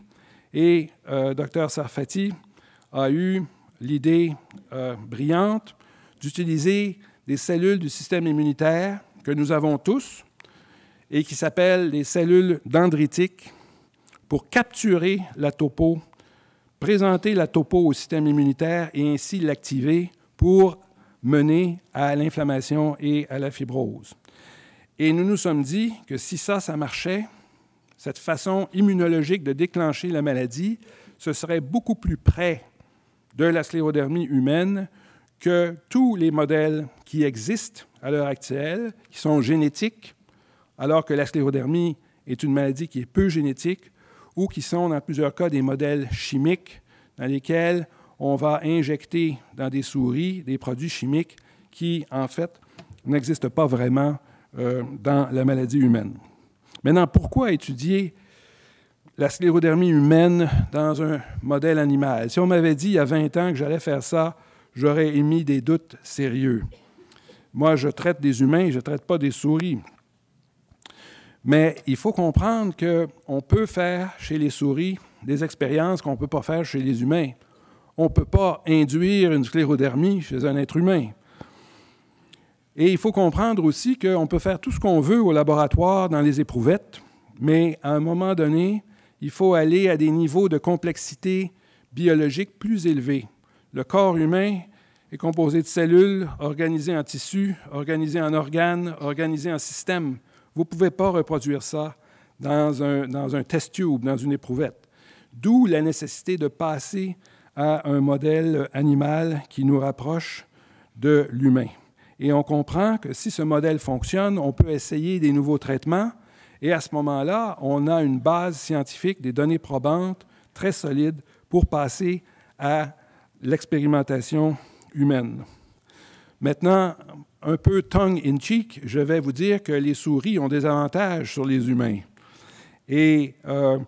Et euh, Dr Sarfati a eu l'idée euh, brillante d'utiliser des cellules du système immunitaire que nous avons tous et qui s'appellent les cellules dendritiques pour capturer la topo, présenter la topo au système immunitaire et ainsi l'activer pour mener à l'inflammation et à la fibrose. Et nous nous sommes dit que si ça, ça marchait, cette façon immunologique de déclencher la maladie, ce serait beaucoup plus près de la sclérodermie humaine que tous les modèles qui existent à l'heure actuelle, qui sont génétiques, alors que la sclérodermie est une maladie qui est peu génétique, ou qui sont dans plusieurs cas des modèles chimiques dans lesquels on va injecter dans des souris des produits chimiques qui, en fait, n'existent pas vraiment euh, dans la maladie humaine. Maintenant, pourquoi étudier la sclérodermie humaine dans un modèle animal? Si on m'avait dit il y a 20 ans que j'allais faire ça, j'aurais émis des doutes sérieux. Moi, je traite des humains, je ne traite pas des souris. Mais il faut comprendre qu'on peut faire chez les souris des expériences qu'on ne peut pas faire chez les humains. On ne peut pas induire une sclérodermie chez un être humain. Et il faut comprendre aussi qu'on peut faire tout ce qu'on veut au laboratoire dans les éprouvettes, mais à un moment donné, il faut aller à des niveaux de complexité biologique plus élevés. Le corps humain est composé de cellules organisées en tissus, organisées en organes, organisées en systèmes. Vous ne pouvez pas reproduire ça dans un, dans un test tube, dans une éprouvette. D'où la nécessité de passer à un modèle animal qui nous rapproche de l'humain. Et on comprend que si ce modèle fonctionne, on peut essayer des nouveaux traitements. Et à ce moment-là, on a une base scientifique, des données probantes très solides pour passer à l'expérimentation humaine. Maintenant, un peu tongue in cheek, je vais vous dire que les souris ont des avantages sur les humains. Et euh,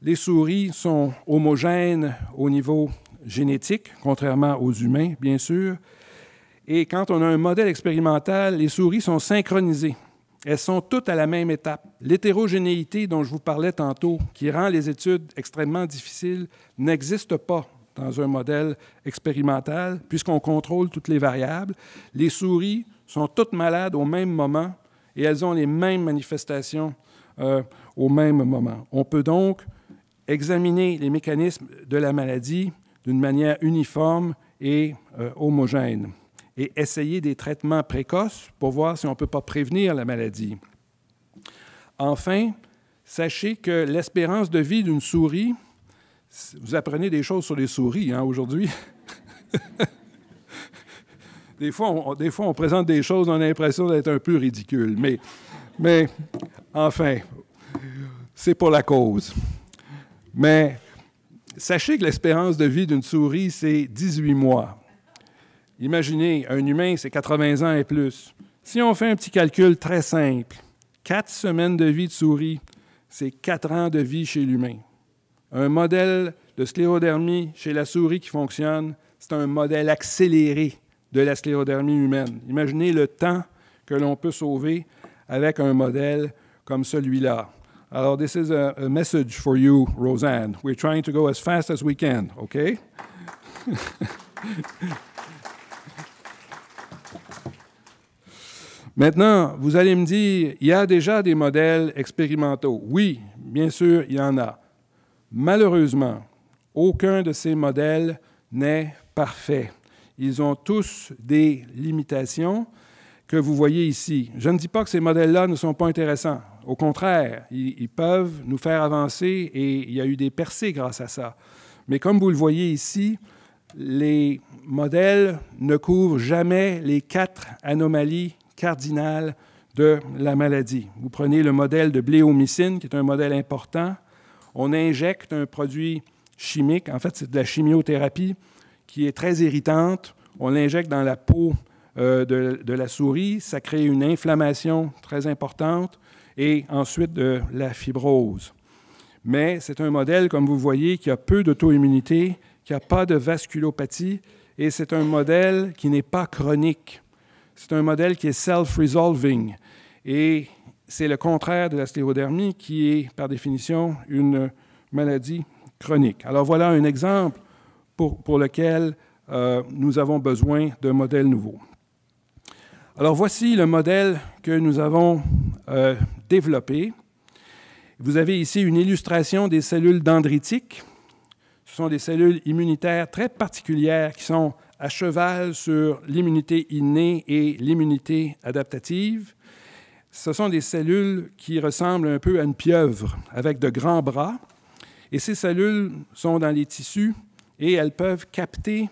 les souris sont homogènes au niveau génétique, contrairement aux humains, bien sûr. Et quand on a un modèle expérimental, les souris sont synchronisées. Elles sont toutes à la même étape. L'hétérogénéité dont je vous parlais tantôt, qui rend les études extrêmement difficiles, n'existe pas dans un modèle expérimental, puisqu'on contrôle toutes les variables. Les souris sont toutes malades au même moment et elles ont les mêmes manifestations euh, au même moment. On peut donc examiner les mécanismes de la maladie d'une manière uniforme et euh, homogène et essayer des traitements précoces pour voir si on ne peut pas prévenir la maladie. Enfin, sachez que l'espérance de vie d'une souris vous apprenez des choses sur les souris hein, aujourd'hui. des, fois, on, des fois, on présente des choses, on a l'impression d'être un peu ridicule. Mais, mais enfin, c'est pour la cause. Mais sachez que l'espérance de vie d'une souris, c'est 18 mois. Imaginez, un humain, c'est 80 ans et plus. Si on fait un petit calcul très simple, 4 semaines de vie de souris, c'est 4 ans de vie chez l'humain. Un modèle de sclérodermie chez la souris qui fonctionne, c'est un modèle accéléré de la sclérodermie humaine. Imaginez le temps que l'on peut sauver avec un modèle comme celui-là. Alors, this is a, message for you, Roseanne. We're trying to go as fast as we can, OK? Maintenant, vous allez me dire, il y a déjà des modèles expérimentaux. Oui, bien sûr, il y en a. Malheureusement, aucun de ces modèles n'est parfait. Ils ont tous des limitations que vous voyez ici. Je ne dis pas que ces modèles-là ne sont pas intéressants. Au contraire, ils, peuvent nous faire avancer et il y a eu des percées grâce à ça. Mais comme vous le voyez ici, les modèles ne couvrent jamais les quatre anomalies cardinales de la maladie. Vous prenez le modèle de bléomycine, qui est un modèle important, on injecte un produit chimique, en fait c'est de la chimiothérapie, qui est très irritante. On l'injecte dans la peau euh, de, la souris, ça crée une inflammation très importante et ensuite de la fibrose. Mais c'est un modèle, comme vous voyez, qui a peu d'auto-immunité, qui n'a pas de vasculopathie, et c'est un modèle qui n'est pas chronique. C'est un modèle qui est self-resolving. Et c'est le contraire de la sclérodermie qui est, par définition, une maladie chronique. Alors voilà un exemple pour, lequel euh, nous avons besoin d'un modèle nouveau. Alors voici le modèle que nous avons euh, développé. Vous avez ici une illustration des cellules dendritiques. Ce sont des cellules immunitaires très particulières qui sont à cheval sur l'immunité innée et l'immunité adaptative ce sont des cellules qui ressemblent un peu à une pieuvre avec de grands bras. Et ces cellules sont dans les tissus et elles peuvent capter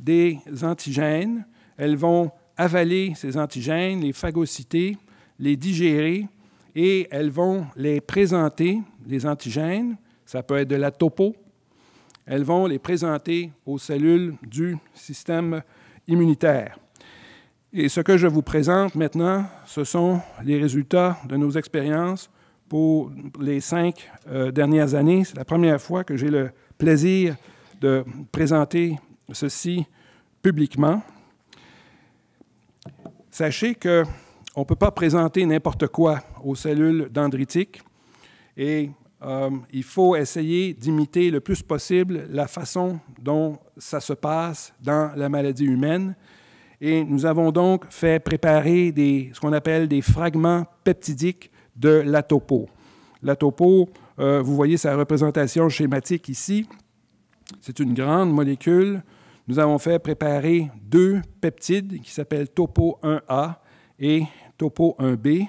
des antigènes. Elles vont avaler ces antigènes, les phagocyter, les digérer et elles vont les présenter, les antigènes. Ça peut être de la topo. Elles vont les présenter aux cellules du système immunitaire. Et ce que je vous présente maintenant, ce sont les résultats de nos expériences pour les cinq euh, dernières années. C'est la première fois que j'ai le plaisir de présenter ceci publiquement. Sachez qu'on ne peut pas présenter n'importe quoi aux cellules dendritiques et euh, il faut essayer d'imiter le plus possible la façon dont ça se passe dans la maladie humaine. Et nous avons donc fait préparer ce qu'on appelle des fragments peptidiques de. La topo, euh, vous voyez sa représentation schématique ici. C'est une grande molécule. Nous avons fait préparer deux peptides qui s'appellent topo 1A et topo 1B.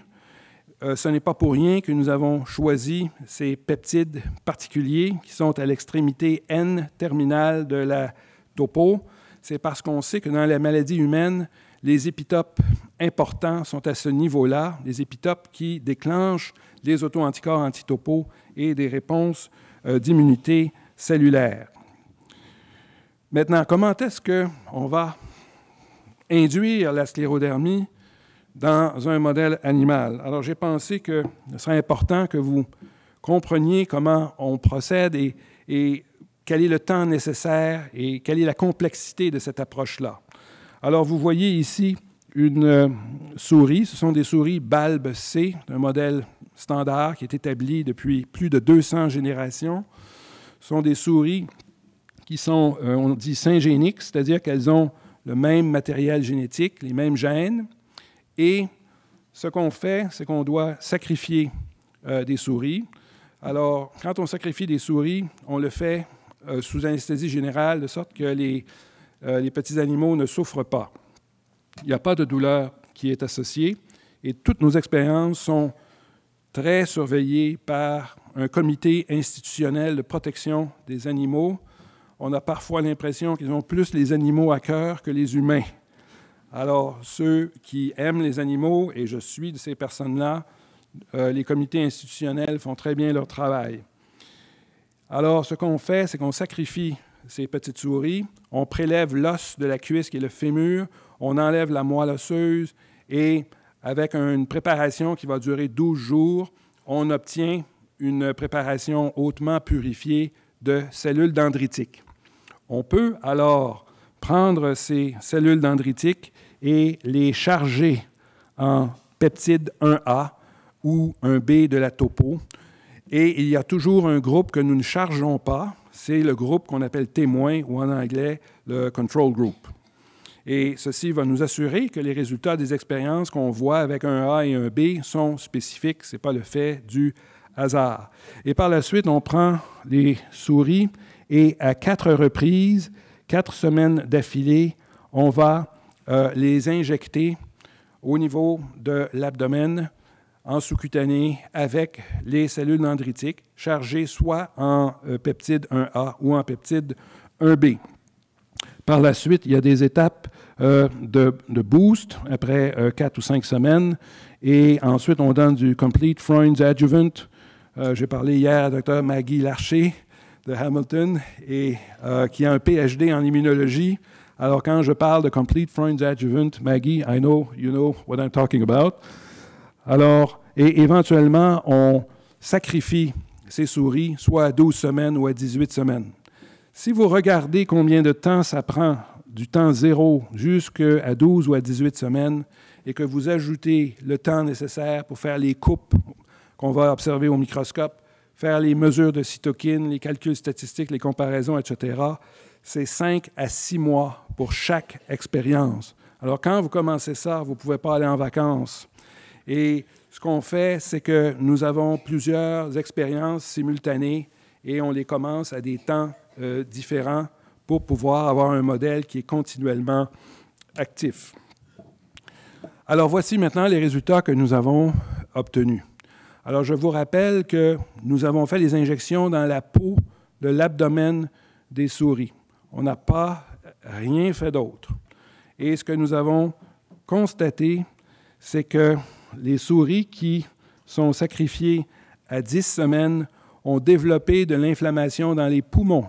Euh, ce n'est pas pour rien que nous avons choisi ces peptides particuliers qui sont à l'extrémité N terminale de la topo. C'est parce qu'on sait que dans la maladie humaine, les épitopes importants sont à ce niveau-là, les épitopes qui déclenchent les auto-anticorps antitopo et des réponses euh, d'immunité cellulaire. Maintenant, comment est-ce qu'on va induire la sclérodermie dans un modèle animal? Alors j'ai pensé que ce serait important que vous compreniez comment on procède et, quel est le temps nécessaire et quelle est la complexité de cette approche-là. Alors vous voyez ici une euh, souris, ce sont des souris Balb C, un modèle standard qui est établi depuis plus de 200 générations. Ce sont des souris qui sont, euh, on dit, syngéniques, c'est-à-dire qu'elles ont le même matériel génétique, les mêmes gènes, et ce qu'on fait, c'est qu'on doit sacrifier euh, des souris. Alors, quand on sacrifie des souris, on le fait euh, sous anesthésie générale, de sorte que les, les petits animaux ne souffrent pas. Il n'y a pas de douleur qui est associée et toutes nos expériences sont très surveillées par un comité institutionnel de protection des animaux. On a parfois l'impression qu'ils ont plus les animaux à cœur que les humains. Alors, ceux qui aiment les animaux, et je suis de ces personnes-là, euh, les comités institutionnels font très bien leur travail. Alors, ce qu'on fait, c'est qu'on sacrifie ces petites souris, on prélève l'os de la cuisse qui est le fémur, on enlève la moelle osseuse et avec une préparation qui va durer 12 jours, on obtient une préparation hautement purifiée de cellules dendritiques. On peut alors prendre ces cellules dendritiques et les charger en peptide 1A ou un B de la topo. Et il y a toujours un groupe que nous ne chargeons pas, c'est le groupe qu'on appelle témoin ou en anglais le control group. Et ceci va nous assurer que les résultats des expériences qu'on voit avec un A et un B sont spécifiques, ce n'est pas le fait du hasard. Et par la suite, on prend les souris et à quatre reprises, quatre semaines d'affilée, on va euh, les injecter au niveau de l'abdomen en sous-cutané avec les cellules dendritiques chargées soit en euh, peptide 1A ou en peptide 1B. Par la suite, il y a des étapes euh, de, boost après quatre ou cinq semaines et ensuite on donne du Complete Freund's Adjuvant. J'ai parlé hier à Dr. Maggie Larcher de Hamilton et qui a un PhD en immunologie alors, quand je parle de Complete Freund's Adjuvant, Maggie, I know you know what I'm talking about. Alors, et éventuellement, on sacrifie ces souris soit à 12 semaines ou à 18 semaines. Si vous regardez combien de temps ça prend, du temps zéro jusqu'à 12 ou à 18 semaines, et que vous ajoutez le temps nécessaire pour faire les coupes qu'on va observer au microscope, faire les mesures de cytokines, les calculs statistiques, les comparaisons, etc., c'est 5 à 6 mois pour chaque expérience. Alors, quand vous commencez ça, vous ne pouvez pas aller en vacances. Et ce qu'on fait, c'est que nous avons plusieurs expériences simultanées et on les commence à des temps euh, différents pour pouvoir avoir un modèle qui est continuellement actif. Alors, voici maintenant les résultats que nous avons obtenus. Alors, je vous rappelle que nous avons fait les injections dans la peau de l'abdomen des souris. On n'a pas rien fait d'autre. Et ce que nous avons constaté, c'est que les souris qui sont sacrifiées à 10 semaines ont développé de l'inflammation dans les poumons,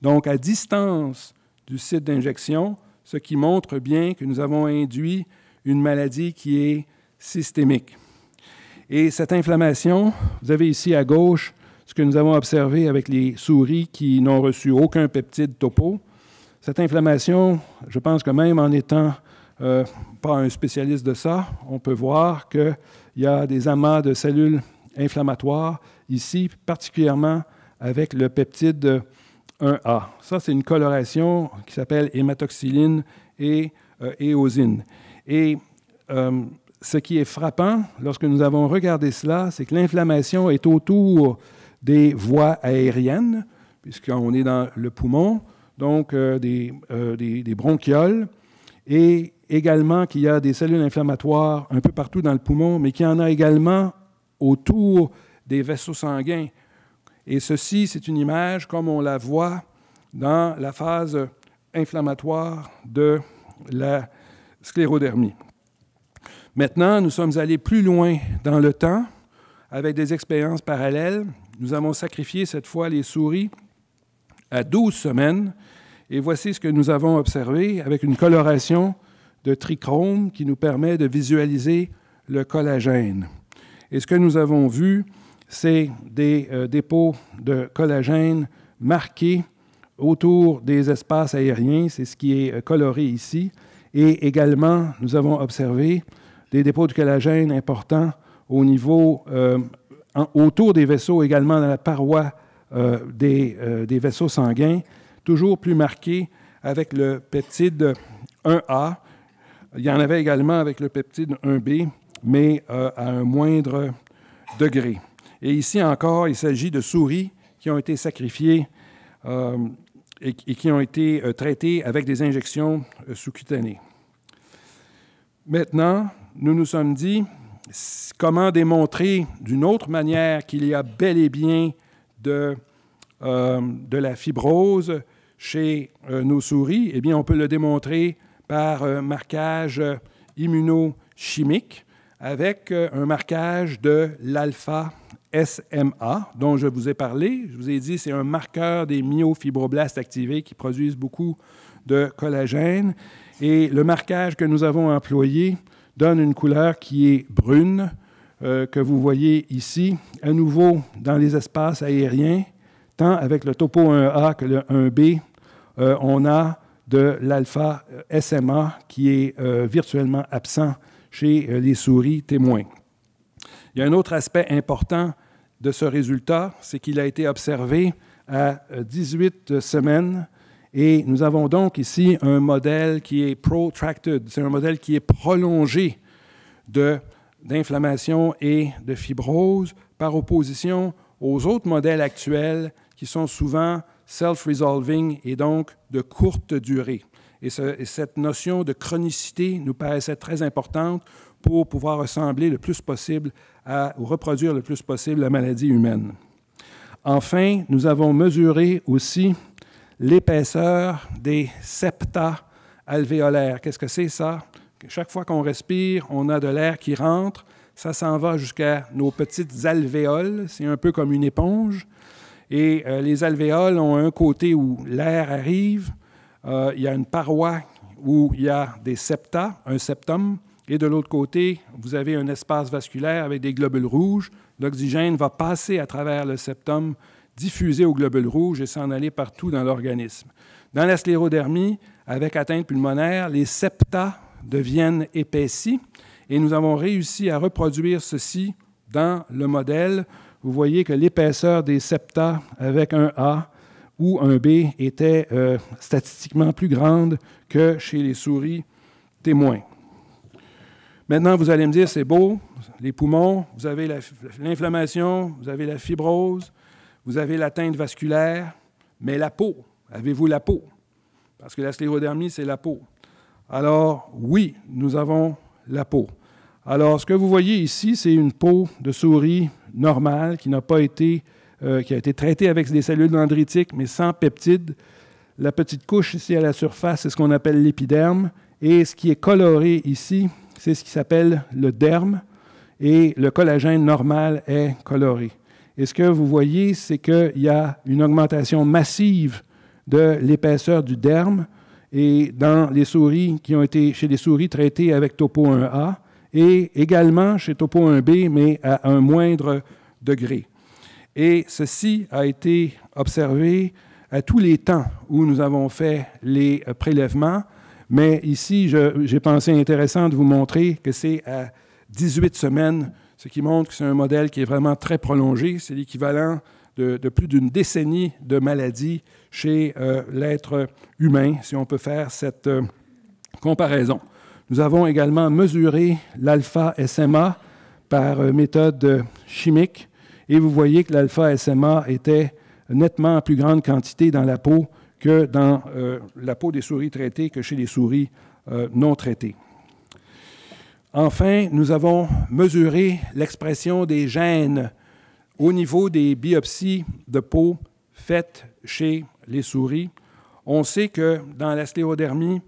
donc à distance du site d'injection, ce qui montre bien que nous avons induit une maladie qui est systémique. Et cette inflammation, vous avez ici à gauche ce que nous avons observé avec les souris qui n'ont reçu aucun peptide topo. Cette inflammation, je pense que même en étant euh, pas un spécialiste de ça, on peut voir qu'il y a des amas de cellules inflammatoires ici, particulièrement avec le peptide 1A. Ça, c'est une coloration qui s'appelle hématoxyline et euh, éosine. Et euh, ce qui est frappant lorsque nous avons regardé cela, c'est que l'inflammation est autour des voies aériennes, puisqu'on est dans le poumon, donc euh, des, des, bronchioles, et également qu'il y a des cellules inflammatoires un peu partout dans le poumon, mais qu'il y en a également autour des vaisseaux sanguins. Et ceci, c'est une image comme on la voit dans la phase inflammatoire de la sclérodermie. Maintenant, nous sommes allés plus loin dans le temps avec des expériences parallèles. Nous avons sacrifié cette fois les souris à 12 semaines et voici ce que nous avons observé avec une coloration de trichrome qui nous permet de visualiser le collagène. Et ce que nous avons vu, c'est des euh, dépôts de collagène marqués autour des espaces aériens, c'est ce qui est euh, coloré ici. Et également, nous avons observé des dépôts de collagène importants au niveau, euh, autour des vaisseaux, également dans la paroi des, des, vaisseaux sanguins, toujours plus marqués avec le peptide 1A. Il y en avait également avec le peptide 1B, mais à un moindre degré. Et ici encore, il s'agit de souris qui ont été sacrifiées euh, et, qui ont été euh, traitées avec des injections euh, sous-cutanées. Maintenant, nous nous sommes dit comment démontrer d'une autre manière qu'il y a bel et bien de, de la fibrose chez nos souris? Eh bien, on peut le démontrer par un marquage immunochimique avec un marquage de l'alpha SMA, dont je vous ai parlé. Je vous ai dit, c'est un marqueur des myofibroblastes activés qui produisent beaucoup de collagène. Et le marquage que nous avons employé donne une couleur qui est brune, euh, que vous voyez ici, à nouveau dans les espaces aériens, tant avec le topo 1A que le 1B, euh, on a de l'alpha SMA qui est euh, virtuellement absent chez les souris témoins. Il y a un autre aspect important de ce résultat, c'est qu'il a été observé à 18 semaines et nous avons donc ici un modèle qui est protracted, c'est un modèle qui est prolongé d'inflammation et de fibrose par opposition aux autres modèles actuels qui sont souvent self-resolving et donc de courte durée. Et, et, cette notion de chronicité nous paraissait très importante pour pouvoir ressembler le plus possible à, ou reproduire le plus possible la maladie humaine. Enfin, nous avons mesuré aussi l'épaisseur des septa alvéolaires. Qu'est-ce que c'est ça? Chaque fois qu'on respire, on a de l'air qui rentre. Ça s'en va jusqu'à nos petites alvéoles. C'est un peu comme une éponge. Et euh, les alvéoles ont un côté où l'air arrive. Euh, il y a une paroi où il y a des septa, un septum, et de l'autre côté, vous avez un espace vasculaire avec des globules rouges. L'oxygène va passer à travers le septum, diffuser aux globules rouges et s'en aller partout dans l'organisme. Dans la sclérodermie, avec atteinte pulmonaire, les septa deviennent épaissis et nous avons réussi à reproduire ceci dans le modèle. Vous voyez que l'épaisseur des septa avec un A ou un B était euh, statistiquement plus grande que chez les souris témoins. Maintenant, vous allez me dire, c'est beau, les poumons, vous avez l'inflammation, vous avez la fibrose, vous avez l'atteinte vasculaire, mais la peau, avez-vous la peau? Parce que la sclérodermie, c'est la peau. Alors, oui, nous avons la peau. Alors, ce que vous voyez ici, c'est une peau de souris normale qui n'a pas été, euh, qui a été traitée avec des cellules dendritiques, mais sans peptides. La petite couche ici à la surface, c'est ce qu'on appelle l'épiderme. Et ce qui est coloré ici, c'est ce qui s'appelle le derme et le collagène normal est coloré. Et ce que vous voyez, c'est qu'il y a une augmentation massive de l'épaisseur du derme et dans les souris qui ont été chez les souris traitées avec topo 1A et également chez Topo 1b, mais à un moindre degré. Et ceci a été observé à tous les temps où nous avons fait les prélèvements, mais ici, j'ai pensé intéressant de vous montrer que c'est à 18 semaines, ce qui montre que c'est un modèle qui est vraiment très prolongé. C'est l'équivalent de, plus d'une décennie de maladie chez euh, l'être humain, si on peut faire cette euh, comparaison. Nous avons également mesuré l'alpha-SMA par euh, méthode chimique et vous voyez que l'alpha-SMA était nettement en plus grande quantité dans la peau que dans la peau des souris traitées que chez les souris non traitées. Enfin, nous avons mesuré l'expression des gènes au niveau des biopsies de peau faites chez les souris. On sait que dans la sclérodermie,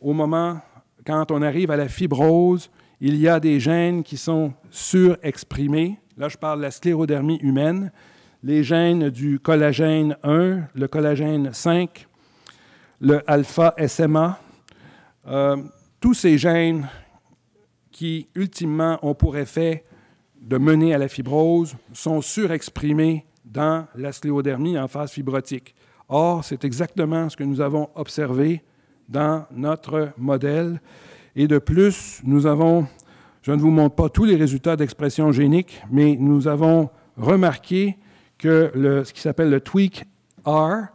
au moment quand on arrive à la fibrose, il y a des gènes qui sont surexprimés. Là, je parle de la sclérodermie humaine. Les gènes du collagène 1, le collagène 5, le alpha-SMA, euh, tous ces gènes qui, ultimement, ont pour effet de mener à la fibrose sont surexprimés dans la scléodermie en phase fibrotique. Or, c'est exactement ce que nous avons observé dans notre modèle. Et de plus, nous avons, je ne vous montre pas tous les résultats d'expression génique, mais nous avons remarqué que ce qui s'appelle le tweak R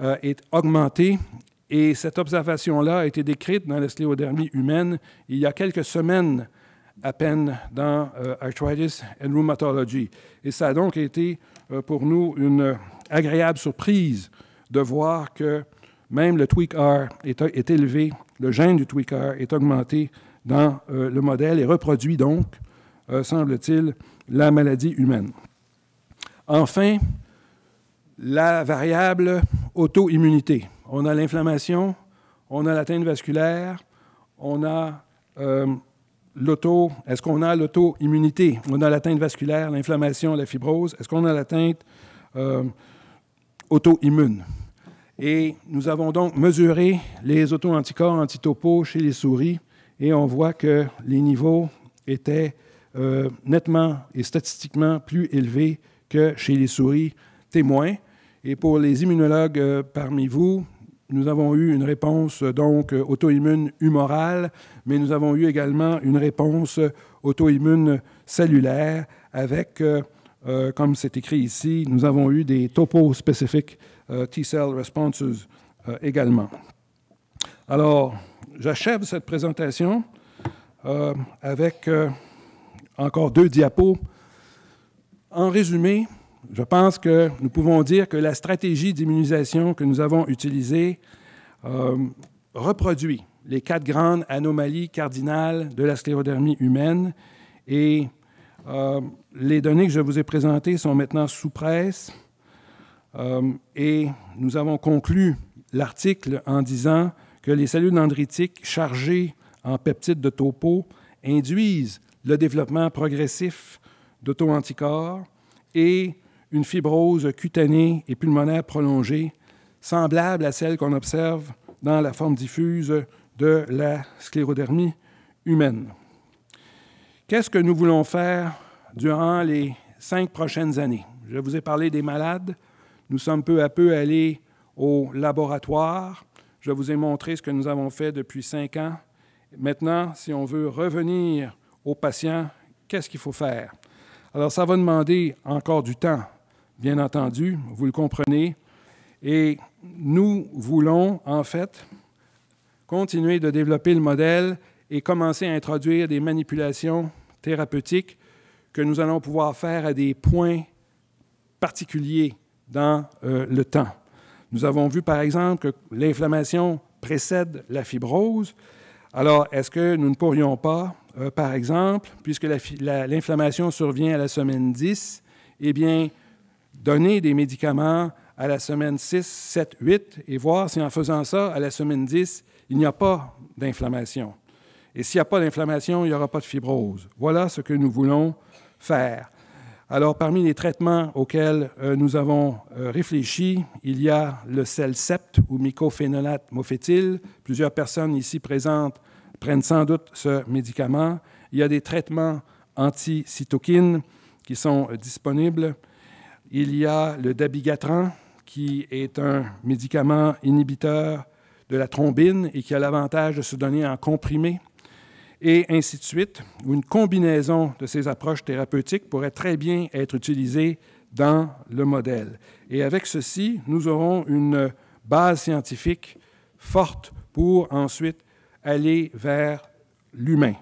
euh, est augmenté. Et cette observation-là a été décrite dans la scléodermie humaine il y a quelques semaines à peine dans euh, Arthritis and Rheumatology. Et ça a donc été euh, pour nous une agréable surprise de voir que même le tweak-R est, élevé, le gène du tweak-R est augmenté dans euh, le modèle et reproduit donc, semble-t-il, la maladie humaine. Enfin, la variable auto-immunité. On a l'inflammation, on a l'atteinte vasculaire, on a l'auto, est-ce qu'on a l'auto-immunité? On a l'atteinte vasculaire, l'inflammation, la fibrose. Est-ce qu'on a l'atteinte euh, auto-immune? Et nous avons donc mesuré les auto-anticorps antitopo chez les souris et on voit que les niveaux étaient euh, nettement et statistiquement plus élevés que chez les souris témoins. Et pour les immunologues euh, parmi vous, nous avons eu une réponse donc auto-immune humorale, mais nous avons eu également une réponse auto-immune cellulaire avec, euh, euh, comme c'est écrit ici, nous avons eu des topo-spécifiques euh, T-cell responses également. Alors, j'achève cette présentation avec encore deux diapos. En résumé, je pense que nous pouvons dire que la stratégie d'immunisation que nous avons utilisée euh, reproduit les quatre grandes anomalies cardinales de la sclérodermie humaine et euh, les données que je vous ai présentées sont maintenant sous presse euh, et nous avons conclu l'article en disant que les cellules dendritiques chargées en peptides de topo induisent le développement progressif d'auto-anticorps et une fibrose cutanée et pulmonaire prolongée, semblable à celle qu'on observe dans la forme diffuse de la sclérodermie humaine. Qu'est-ce que nous voulons faire durant les cinq prochaines années? Je vous ai parlé des malades. Nous sommes peu à peu allés au laboratoire. Je vous ai montré ce que nous avons fait depuis cinq ans. Maintenant, si on veut revenir aux patients, qu'est-ce qu'il faut faire? Alors, ça va demander encore du temps, bien entendu, vous le comprenez. Et nous voulons, en fait, continuer de développer le modèle et commencer à introduire des manipulations thérapeutiques que nous allons pouvoir faire à des points particuliers dans euh, le temps. Nous avons vu, par exemple, que l'inflammation précède la fibrose. Alors, est-ce que nous ne pourrions pas, euh, par exemple, puisque l'inflammation survient à la semaine 10, eh bien, donner des médicaments à la semaine 6, 7, 8 et voir si en faisant ça, à la semaine 10, il n'y a pas d'inflammation. Et s'il n'y a pas d'inflammation, il n'y aura pas de fibrose. Voilà ce que nous voulons faire. Alors, parmi les traitements auxquels euh, nous avons euh, réfléchi, il y a le sel sept ou mycophénolate mofétyle. Plusieurs personnes ici présentes prennent sans doute ce médicament. Il y a des traitements anti-cytokines qui sont disponibles. Il y a le dabigatran, qui est un médicament inhibiteur de la thrombine et qui a l'avantage de se donner en comprimé, et ainsi de suite, une combinaison de ces approches thérapeutiques pourrait très bien être utilisée dans le modèle. Et avec ceci, nous aurons une base scientifique forte pour ensuite aller vers l'humain.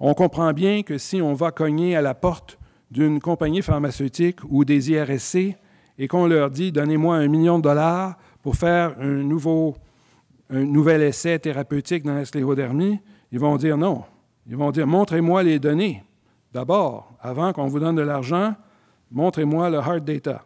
On comprend bien que si on va cogner à la porte d'une compagnie pharmaceutique ou des IRSC et qu'on leur dit donnez-moi un million de dollars pour faire un, nouveau, un nouvel essai thérapeutique dans la sclérodermie, ils vont dire non. Ils vont dire montrez-moi les données. D'abord, avant qu'on vous donne de l'argent, montrez-moi le hard data.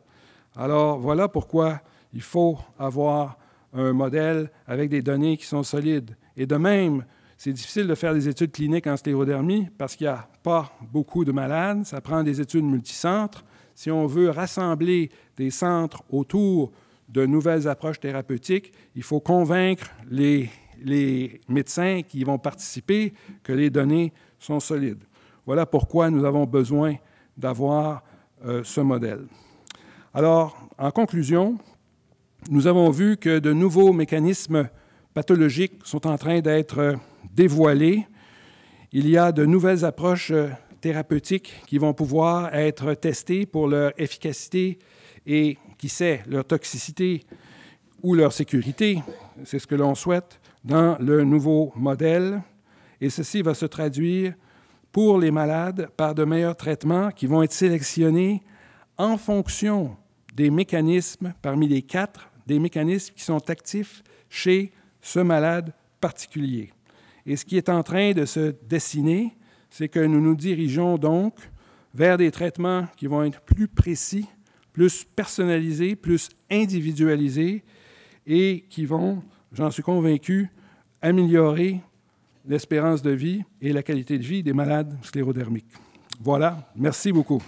Alors voilà pourquoi il faut avoir un modèle avec des données qui sont solides. Et de même, c'est difficile de faire des études cliniques en sclérodermie parce qu'il n'y a pas beaucoup de malades. Ça prend des études multicentres. Si on veut rassembler des centres autour de nouvelles approches thérapeutiques, il faut convaincre les, les médecins qui vont participer que les données sont solides. Voilà pourquoi nous avons besoin d'avoir euh, ce modèle. Alors, en conclusion, nous avons vu que de nouveaux mécanismes pathologiques sont en train d'être dévoilés. Il y a de nouvelles approches euh, thérapeutiques qui vont pouvoir être testées pour leur efficacité et, qui sait, leur toxicité ou leur sécurité. C'est ce que l'on souhaite dans le nouveau modèle. Et ceci va se traduire pour les malades par de meilleurs traitements qui vont être sélectionnés en fonction des mécanismes, parmi les quatre, des mécanismes qui sont actifs chez ce malade particulier. Et ce qui est en train de se dessiner, c'est que nous nous dirigeons donc vers des traitements qui vont être plus précis, plus personnalisés, plus individualisés et qui vont, j'en suis convaincu, améliorer l'espérance de vie et la qualité de vie des malades sclérodermiques. Voilà, merci beaucoup.